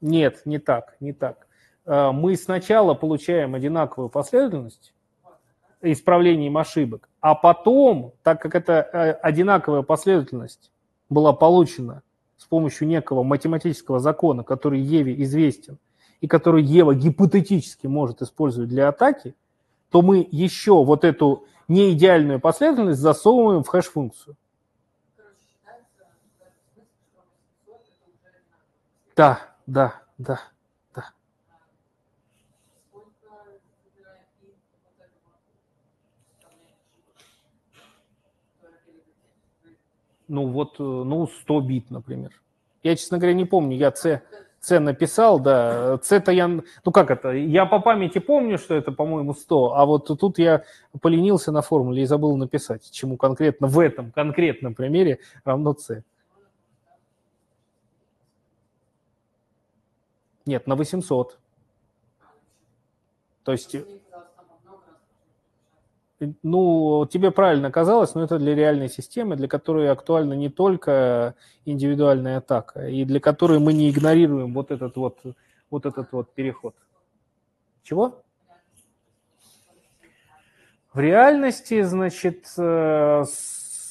Нет, не так, не так. Э, мы сначала получаем одинаковую последовательность исправлением ошибок, а потом, так как эта э, одинаковая последовательность была получена с помощью некого математического закона, который Еве известен, и который Ева гипотетически может использовать для атаки, то мы еще вот эту неидеальную последовательность засовываем в хэш-функцию. Да, да, да, да. Ну вот, э, ну 100 бит, например. Я, честно говоря, не помню, я C, C написал, да, C-то я, ну как это, я по памяти помню, что это, по-моему, 100, а вот тут я поленился на формуле и забыл написать, чему конкретно в этом конкретном примере равно C. Нет, на 800. То есть, ну, тебе правильно казалось, но это для реальной системы, для которой актуальна не только индивидуальная атака, и для которой мы не игнорируем вот этот вот, вот этот вот переход. Чего? В реальности, значит, э,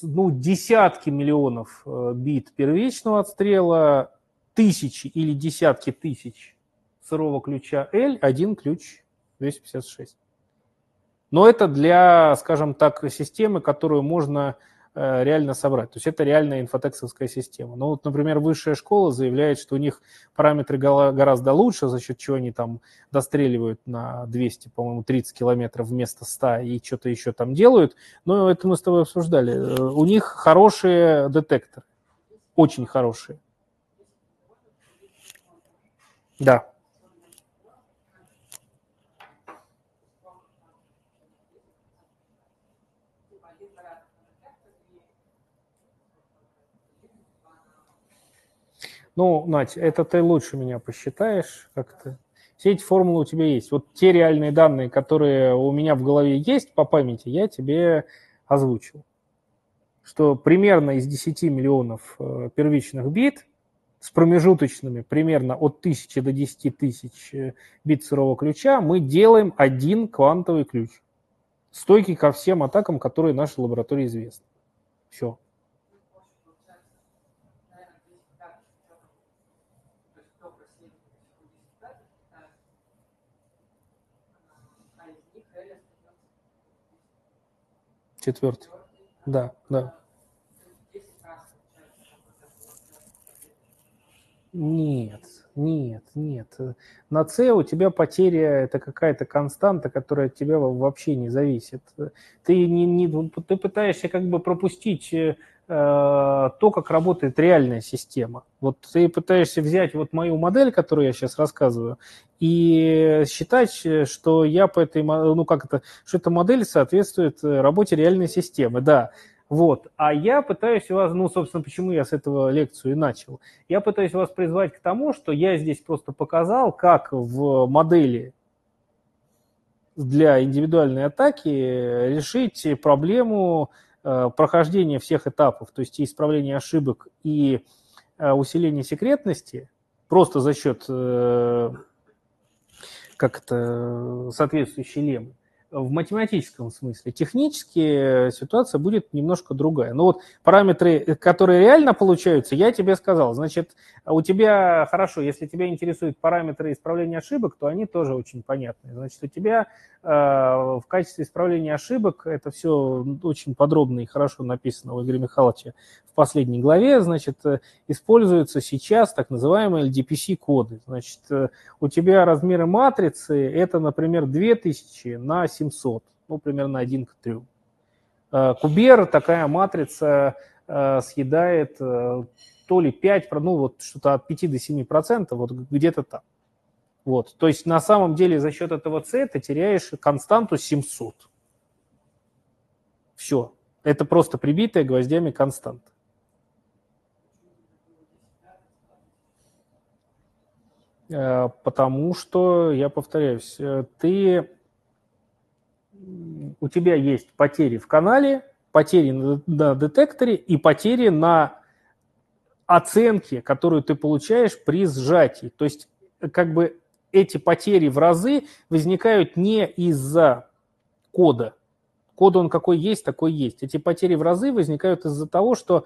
ну, десятки миллионов э, бит первичного отстрела, тысячи или десятки тысяч сырого ключа L, один ключ 256. Но это для, скажем так, системы, которую можно э, реально собрать. То есть это реальная инфотексовская система. Но вот, например, высшая школа заявляет, что у них параметры гораздо лучше, за счет чего они там достреливают на 200, по-моему, 30 километров вместо 100 и что-то еще там делают. Но это мы с тобой обсуждали. Э, у них хорошие детекторы, очень хорошие. Да. Ну, Надь, это ты лучше меня посчитаешь как-то. Все эти формулы у тебя есть. Вот те реальные данные, которые у меня в голове есть по памяти, я тебе озвучил. Что примерно из 10 миллионов э, первичных бит с промежуточными примерно от 1000 до 10 тысяч э, бит сырого ключа мы делаем один квантовый ключ, стойкий ко всем атакам, которые нашей лаборатории известны. Все. Четвертый. Да, да. Нет, нет, нет. На С у тебя потеря – это какая-то константа, которая от тебя вообще не зависит. Ты, не, не, ты пытаешься как бы пропустить э, то, как работает реальная система. Вот ты пытаешься взять вот мою модель, которую я сейчас рассказываю, и считать, что я по этой, ну как это, что эта модель соответствует работе реальной системы. Да, вот. А я пытаюсь вас, ну, собственно, почему я с этого лекцию и начал. Я пытаюсь вас призвать к тому, что я здесь просто показал, как в модели для индивидуальной атаки решить проблему э, прохождения всех этапов, то есть и исправления ошибок, и э, усиления секретности, просто за счет э, как это, соответствующей леммы в математическом смысле. Технически ситуация будет немножко другая. Но вот параметры, которые реально получаются, я тебе сказал. Значит, у тебя, хорошо, если тебя интересуют параметры исправления ошибок, то они тоже очень понятны. Значит, у тебя э, в качестве исправления ошибок, это все очень подробно и хорошо написано у Игоря Михайловича в последней главе, значит, э, используются сейчас так называемые LDPC-коды. Значит, э, у тебя размеры матрицы, это, например, 2000 на 700, ну, примерно 1 к 3. Э, Кубер, такая матрица, э, съедает э, то ли 5, ну, вот что-то от 5 до 7 процентов, вот где-то там. Вот, то есть на самом деле за счет этого C ты теряешь константу 700. Все. Это просто прибитая гвоздями константа. Потому что, я повторяюсь, ты у тебя есть потери в канале, потери на детекторе и потери на оценке, которую ты получаешь при сжатии. То есть как бы эти потери в разы возникают не из-за кода. Код он какой есть, такой есть. Эти потери в разы возникают из-за того, что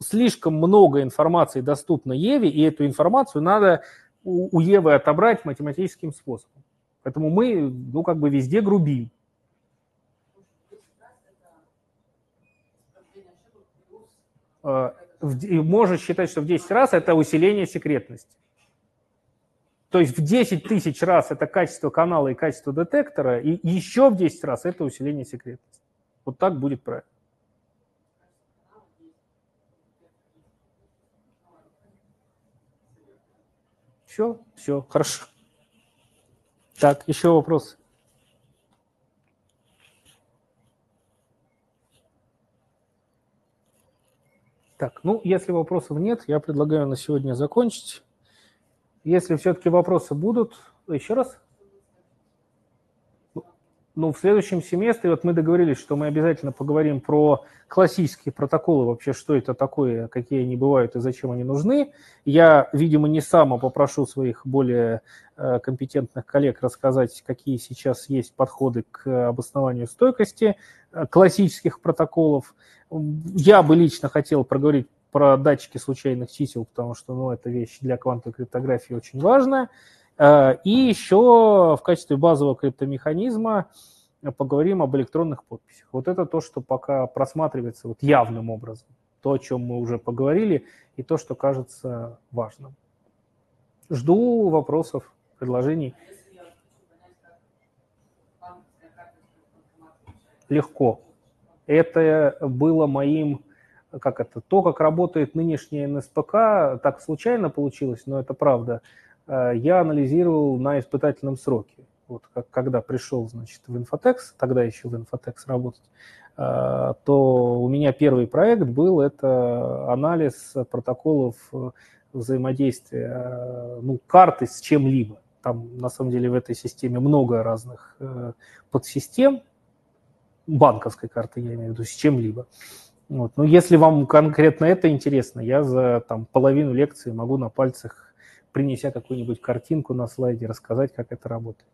слишком много информации доступно Еве, и эту информацию надо у Евы отобрать математическим способом. Поэтому мы, ну, как бы везде грубим. Э, может считать, что в 10 раз это усиление секретности. То есть в 10 тысяч раз это качество канала и качество детектора, и еще в 10 раз это усиление секретности. Вот так будет правильно. Все, все, хорошо. Так, еще вопросы? Так, ну, если вопросов нет, я предлагаю на сегодня закончить. Если все-таки вопросы будут, еще раз. Ну, в следующем семестре вот мы договорились, что мы обязательно поговорим про классические протоколы, вообще, что это такое, какие они бывают и зачем они нужны. Я, видимо, не сам, а попрошу своих более э, компетентных коллег рассказать, какие сейчас есть подходы к обоснованию стойкости э, классических протоколов. Я бы лично хотел проговорить про датчики случайных чисел, потому что ну, это вещь для квантовой криптографии очень важная. Э, и еще в качестве базового криптомеханизма поговорим об электронных подписях. Вот это то, что пока просматривается вот явным образом. То, о чем мы уже поговорили, и то, что кажется важным. Жду вопросов, предложений. Легко. Это было моим, как это, то, как работает нынешняя НСПК, так случайно получилось, но это правда. Э, я анализировал на испытательном сроке. Вот как, когда пришел, значит, в Infotex, тогда еще в Infotex работать, э, то у меня первый проект был это анализ протоколов взаимодействия, ну, карты с чем-либо. Там, на самом деле, в этой системе много разных э, подсистем, банковской карты, я имею в виду, с чем-либо. Вот. Но если вам конкретно это интересно, я за там, половину лекции могу на пальцах, принеся какую-нибудь картинку на слайде, рассказать, как это работает.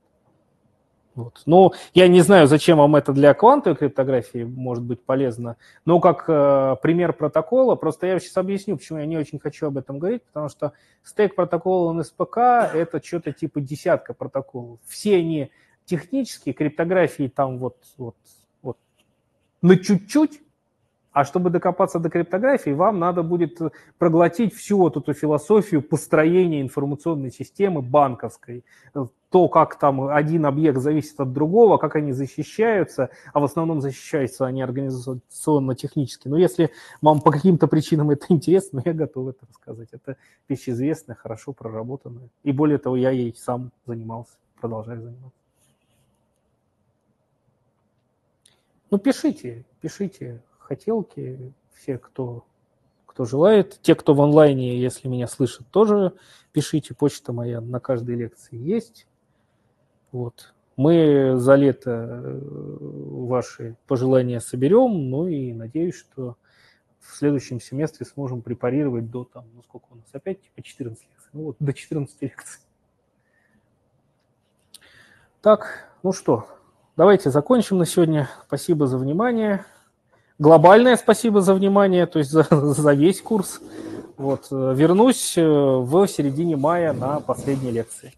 Вот. Ну, я не знаю, зачем вам это для квантовой криптографии может быть полезно, но как э, пример протокола, просто я сейчас объясню, почему я не очень хочу об этом говорить, потому что стейк протокола НСПК – это что-то типа десятка протоколов. Все они технические, криптографии там вот, вот на чуть-чуть, а чтобы докопаться до криптографии, вам надо будет проглотить всю вот эту философию построения информационной системы банковской. То, как там один объект зависит от другого, как они защищаются, а в основном защищаются они организационно-технически. Но если вам по каким-то причинам это интересно, я готов это рассказать. Это вещь известная, хорошо проработанная. И более того, я ей сам занимался, продолжаю заниматься. Ну, пишите, пишите хотелки, все, кто, кто желает. Те, кто в онлайне, если меня слышат, тоже пишите. Почта моя на каждой лекции есть. Вот. Мы за лето э, ваши пожелания соберем, ну и надеюсь, что в следующем семестре сможем препарировать до там, ну сколько у нас, опять типа 14 лекций, ну вот до 14 лекций. Так, ну что, давайте закончим на сегодня. Спасибо за внимание. Глобальное спасибо за внимание, то есть за, за весь курс. Вот, э, вернусь э, в середине мая на последней лекции.